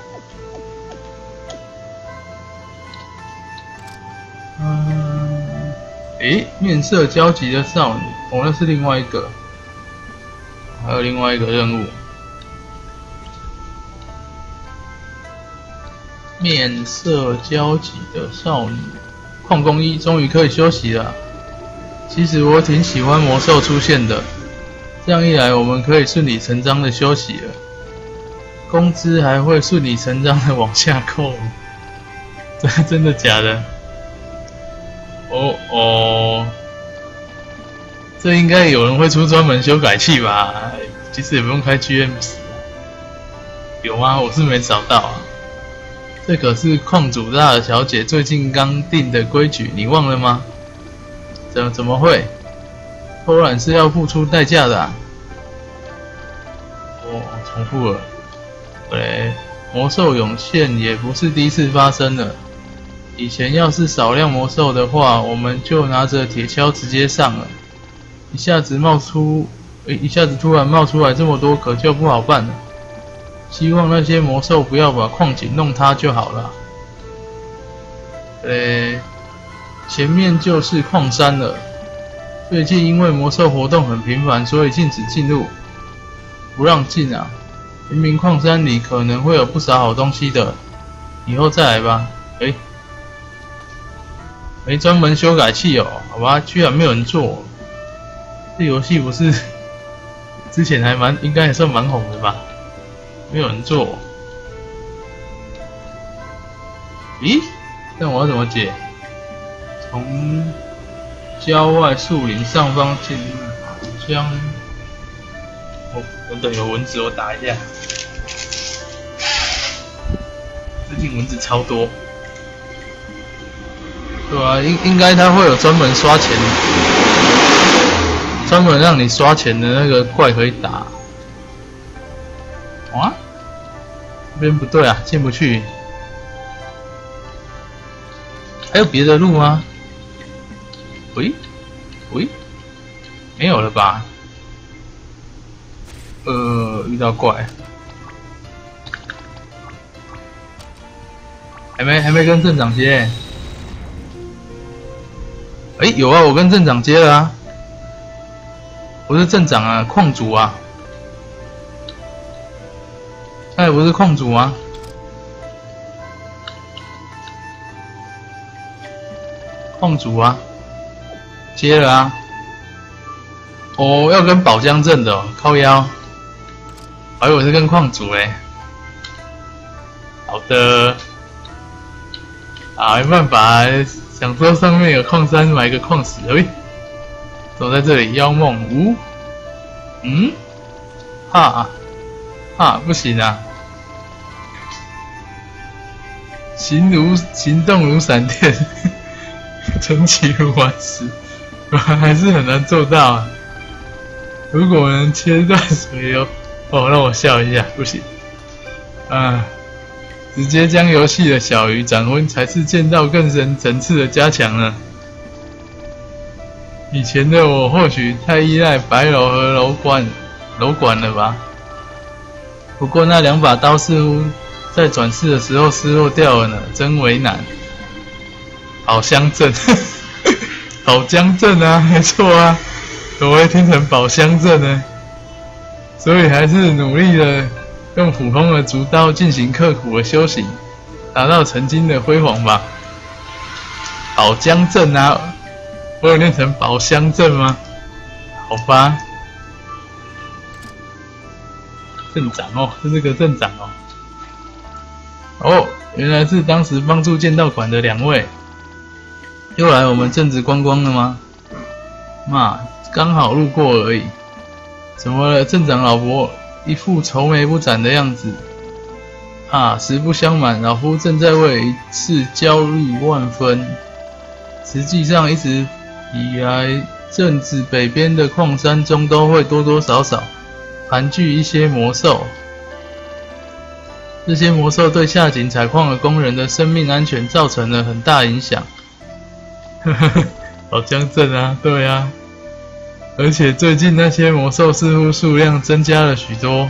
嗯，诶，面色焦急的少女，哦，那是另外一个，还有另外一个任务。面色焦急的少女，矿工一终于可以休息了。其实我挺喜欢魔兽出现的，这样一来，我们可以顺理成章的休息了。工资还会顺理成章的往下扣，这真的假的？哦哦，这应该有人会出专门修改器吧？其实也不用开 GMS，，有吗？我是没找到啊。这可是矿主大小姐最近刚定的规矩，你忘了吗？怎怎么会？偷懒是要付出代价的。哦，重复了。哎，魔兽涌现也不是第一次发生了。以前要是少量魔兽的话，我们就拿着铁锹直接上了。一下子冒出，一下子突然冒出来这么多，可就不好办了。希望那些魔兽不要把矿井弄塌就好了。呃，前面就是矿山了。最近因为魔兽活动很频繁，所以禁止进入，不让进啊。明明矿山里可能会有不少好东西的，以后再来吧。哎，没专门修改器哦，好吧，居然没有人做。这游戏不是 之前还蛮应该还算蛮红的吧？没有人做。咦？那我要怎么解？从郊外树林上方进入将。等等，有蚊子，我打一下。最近蚊子超多，对啊，应应该他会有专门刷钱，专门让你刷钱的那个怪可以打。啊？这边不对啊，进不去。还有别的路吗？喂？喂？没有了吧？呃，遇到怪，还没还没跟镇长接。哎，有啊，我跟镇长接了啊。不是镇长啊，矿主啊。哎，不是矿主吗？矿主啊，接了啊。哦，要跟宝江镇的靠腰。还有我是跟矿主哎，好的，啊没办法，想说上面有矿山买个矿石，哎，走在这里妖梦五，嗯，哈，哈不行啊，行如行动如闪电，成其如顽石，还是很难做到啊，如果能切断水流。哦，让我笑一下，不行。啊，直接将游戏的小鱼斩昏，才是建造更深层次的加强呢。以前的我或许太依赖白楼和楼管楼管了吧？不过那两把刀似乎在转世的时候失落掉了呢，真为难。宝乡镇，宝江镇啊，没错啊，怎么会听成宝乡镇呢？所以还是努力的用普通的竹刀进行刻苦的修行，达到曾经的辉煌吧。宝江镇啊，我有念成宝乡镇吗？好吧。镇长哦，是这个镇长哦。哦，原来是当时帮助剑道馆的两位，又来我们镇子观光了吗？妈，刚好路过而已。怎么了，镇长老伯？一副愁眉不展的样子。啊，实不相瞒，老夫正在为一次焦虑万分。实际上，一直以来，镇子北边的矿山中都会多多少少盘踞一些魔兽。这些魔兽对下井采矿的工人的生命安全造成了很大影响。呵呵呵，老江镇啊，对啊。而且最近那些魔兽似乎数量增加了许多，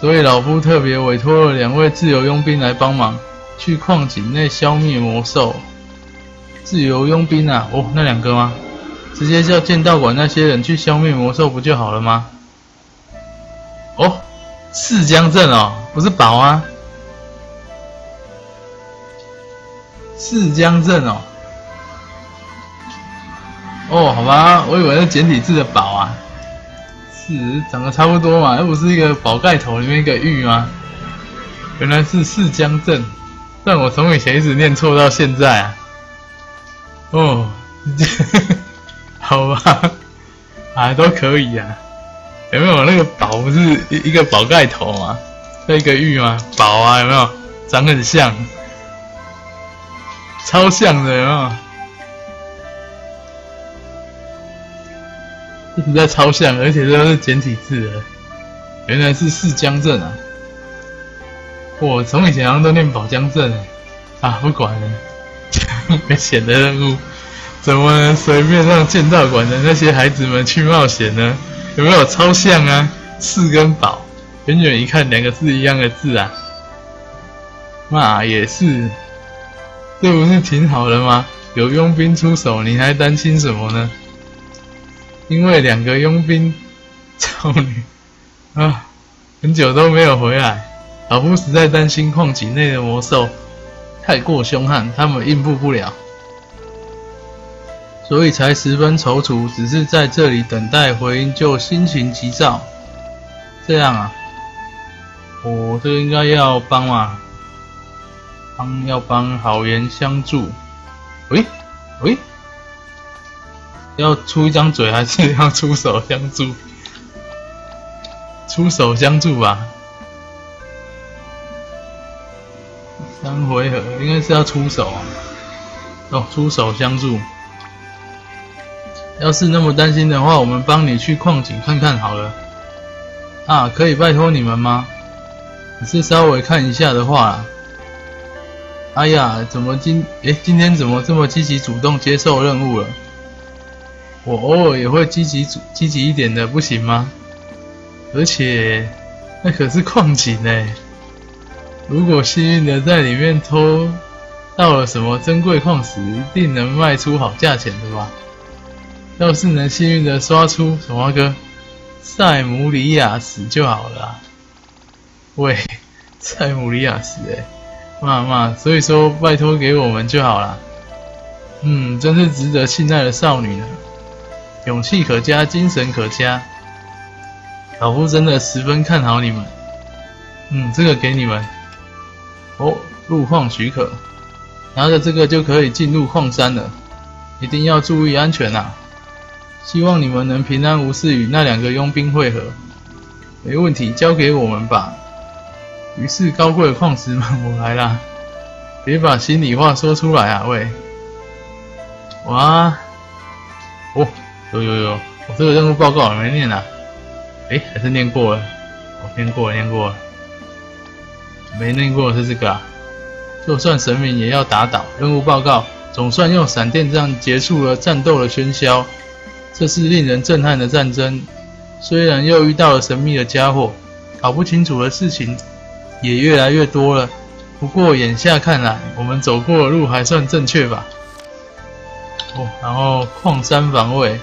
所以老夫特别委托了两位自由佣兵来帮忙，去矿井内消灭魔兽。自由佣兵啊，哦，那两个吗？直接叫剑道馆那些人去消灭魔兽不就好了吗？哦，四江镇哦，不是宝啊，四江镇哦。哦，好吧，我以为是简体字的宝啊，是长得差不多嘛，又不是一个宝盖头里面一个玉吗？原来是四江镇，但我从以前一直念错到现在啊。哦，好吧，啊都可以啊，有没有那个宝不是一一个宝盖头吗？一个玉吗？宝啊，有没有？长很像，超像的，有没有？实 在超像，而且都是简体字的，原来是四江镇啊！我从以前好像都念宝江镇啊，不管了，没钱的任务，怎么能随便让剑道馆的那些孩子们去冒险呢？有没有超像啊？四跟宝，远远一看两个字一样的字啊！那也是，这不是挺好的吗？有佣兵出手，你还担心什么呢？因为两个佣兵少女啊，很久都没有回来，老夫实在担心矿井内的魔兽太过凶悍，他们应付不了，所以才十分踌躇，只是在这里等待回音，就心情急躁。这样啊，我这个应该要帮嘛，帮要帮好言相助。喂喂。要出一张嘴，还是要出手相助？出手相助吧。三回合应该是要出手。哦，出手相助。要是那么担心的话，我们帮你去矿井看看好了。啊，可以拜托你们吗？只是稍微看一下的话。哎呀，怎么今哎今天怎么这么积极主动接受任务了？我偶尔也会积极主积极一点的，不行吗？而且那可是矿井呢，如果幸运的在里面偷到了什么珍贵矿石，一定能卖出好价钱的吧？要是能幸运的刷出什么哥塞姆里亚斯就好了。喂，塞姆里亚斯哎，妈妈，所以说拜托给我们就好了。嗯，真是值得信赖的少女呢。勇气可嘉，精神可嘉。老夫真的十分看好你们。嗯，这个给你们。哦，入矿许可，拿着这个就可以进入矿山了。一定要注意安全啊！希望你们能平安无事与那两个佣兵会合。没问题，交给我们吧。于是，高贵的矿石们，我来啦！别把心里话说出来啊，喂！哇！有有有，我这个任务报告还没念呢，哎，还是念过了，我念过了，念过了，没念过是这个啊，就算神明也要打倒。任务报告，总算用闪电战结束了战斗的喧嚣，这是令人震撼的战争。虽然又遇到了神秘的家伙，搞不清楚的事情也越来越多了，不过眼下看来，我们走过的路还算正确吧。哦，然后矿山防卫。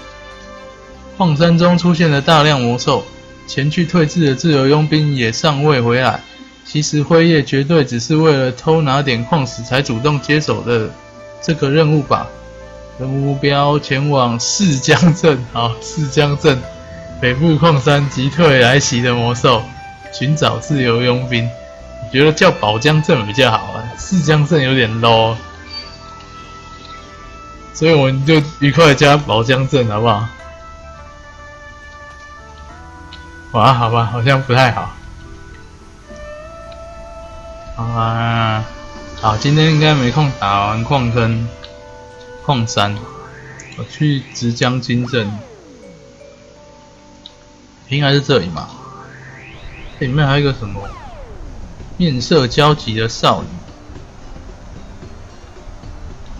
矿山中出现了大量魔兽，前去退治的自由佣兵也尚未回来。其实辉夜绝对只是为了偷拿点矿石才主动接手的这个任务吧。任务目标前往四江镇，好，四江镇北部矿山击退来袭的魔兽，寻找自由佣兵。我觉得叫宝江镇比较好啊，四江镇有点 low，所以我们就愉快加宝江镇好不好？哇，好吧，好像不太好。啊，好，今天应该没空打完矿坑、矿山，我去直江金镇，应该是这里嘛？这里面还有一个什么？面色焦急的少女，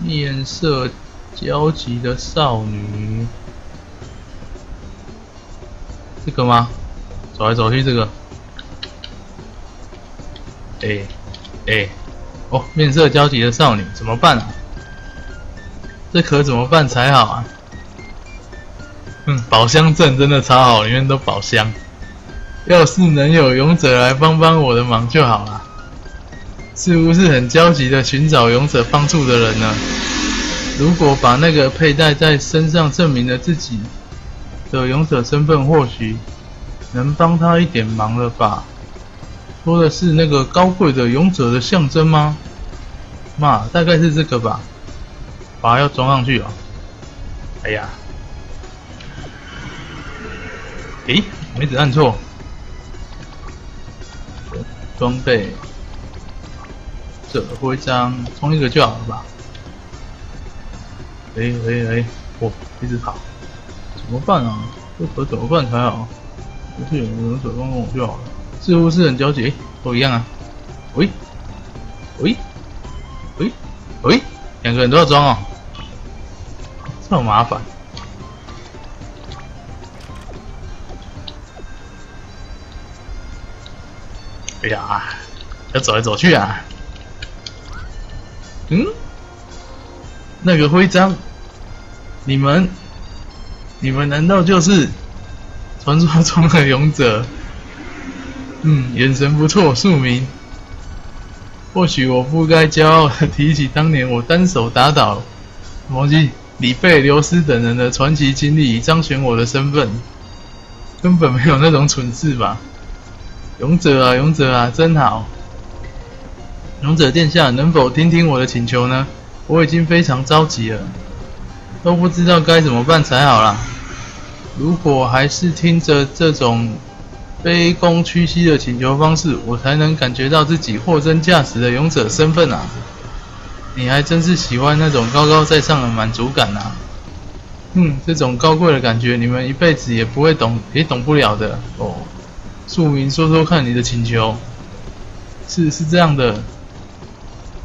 面色焦急的少女，这个吗？走来走去，这个，哎，哎，哦，面色焦急的少女，怎么办啊？这可怎么办才好啊？嗯，宝箱镇真的超好，里面都宝箱。要是能有勇者来帮帮我的忙就好了。是不是很焦急的寻找勇者帮助的人呢？如果把那个佩戴在身上证明了自己的勇者身份，或许能帮他一点忙了吧？说的是那个高贵的勇者的象征吗？嘛，大概是这个吧。把要装上去啊！哎呀，诶，没子按错。装备，这徽章充一个就好了吧？哎哎哎，我一直跑，怎么办啊？这可怎么办才好？不是有人手动帮我就好了。似乎是很焦急，都一样啊。喂喂喂喂，两个人都要装哦，这么麻烦。哎呀，要走来走去啊！嗯，那个徽章，你们，你们难道就是传说中的勇者？嗯，眼神不错，庶民。或许我不该骄傲的提起当年我单手打倒魔姬李贝、刘斯等人的传奇经历，以彰显我的身份。根本没有那种蠢事吧？勇者啊，勇者啊，真好！勇者殿下，能否听听我的请求呢？我已经非常着急了，都不知道该怎么办才好啦。如果还是听着这种卑躬屈膝的请求方式，我才能感觉到自己货真价实的勇者身份啊！你还真是喜欢那种高高在上的满足感啊！嗯，这种高贵的感觉，你们一辈子也不会懂，也懂不了的哦。庶民，说说看你的请求。是是这样的，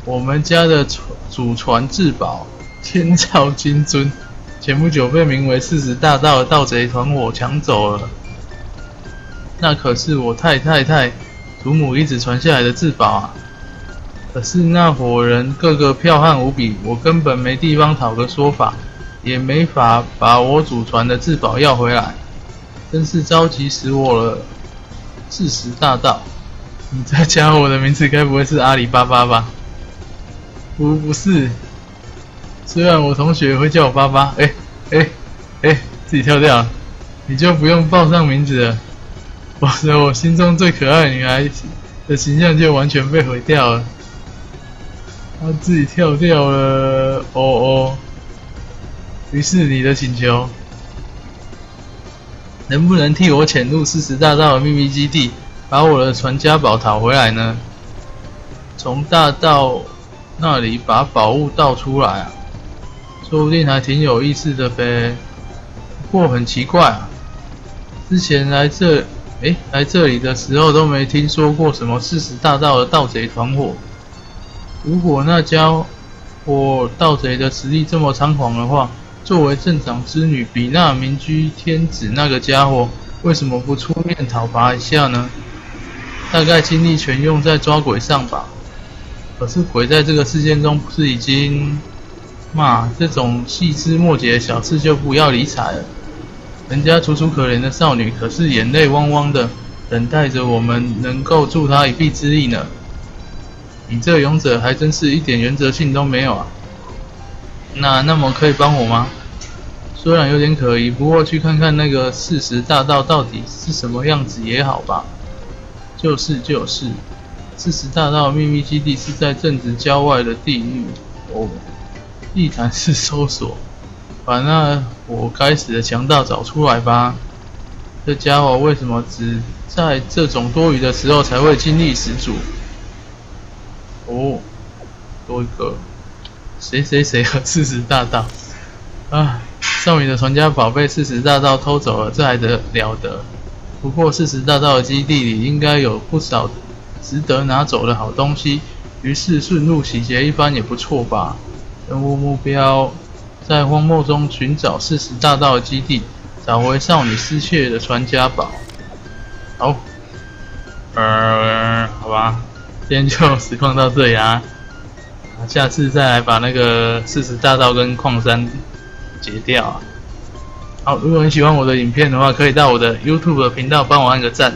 我们家的祖传至宝天照金尊，前不久被名为四十大盗的盗贼团伙抢走了。那可是我太太太祖母一直传下来的至宝啊！可是那伙人个个剽悍无比，我根本没地方讨个说法，也没法把我祖传的至宝要回来，真是着急死我了。四十大盗，你这家伙的名字该不会是阿里巴巴吧？不，不是。虽然我同学会叫我爸爸，哎，哎，哎，自己跳掉，你就不用报上名字了，否则我心中最可爱女孩的形象就完全被毁掉了。他自己跳掉了，哦哦。于是你的请求。能不能替我潜入四十大盗的秘密基地，把我的传家宝讨回来呢？从大道那里把宝物盗出来啊，说不定还挺有意思的呗。不过很奇怪啊，之前来这，哎，来这里的时候都没听说过什么四十大盗的盗贼团伙。如果那家伙盗贼的实力这么猖狂的话，作为镇长之女，比那民居天子那个家伙，为什么不出面讨伐一下呢？大概精力全用在抓鬼上吧。可是鬼在这个事件中不是已经……嘛，这种细枝末节的小事就不要理睬了。人家楚楚可怜的少女，可是眼泪汪汪的，等待着我们能够助她一臂之力呢。你这勇者还真是一点原则性都没有啊！那那么可以帮我吗？虽然有点可疑，不过去看看那个四十大道到底是什么样子也好吧。就是就是，四十大道秘密基地是在镇子郊外的地域哦。地毯式搜索，把那我该死的强盗找出来吧！这家伙为什么只在这种多余的时候才会精力十足？哦，多一个，谁谁谁和四十大盗啊！少女的传家宝被四十大盗偷走了，这还得了得？不过四十大盗的基地里应该有不少值得拿走的好东西，于是顺路洗劫一番也不错吧？任务目标：在荒漠中寻找四十大盗的基地，找回少女失窃的传家宝。好，呃，好吧，今天就实况到这里啊，下次再来把那个四十大盗跟矿山截掉。好，如果你喜欢我的影片的话，可以到我的 YouTube 频道帮我按个赞。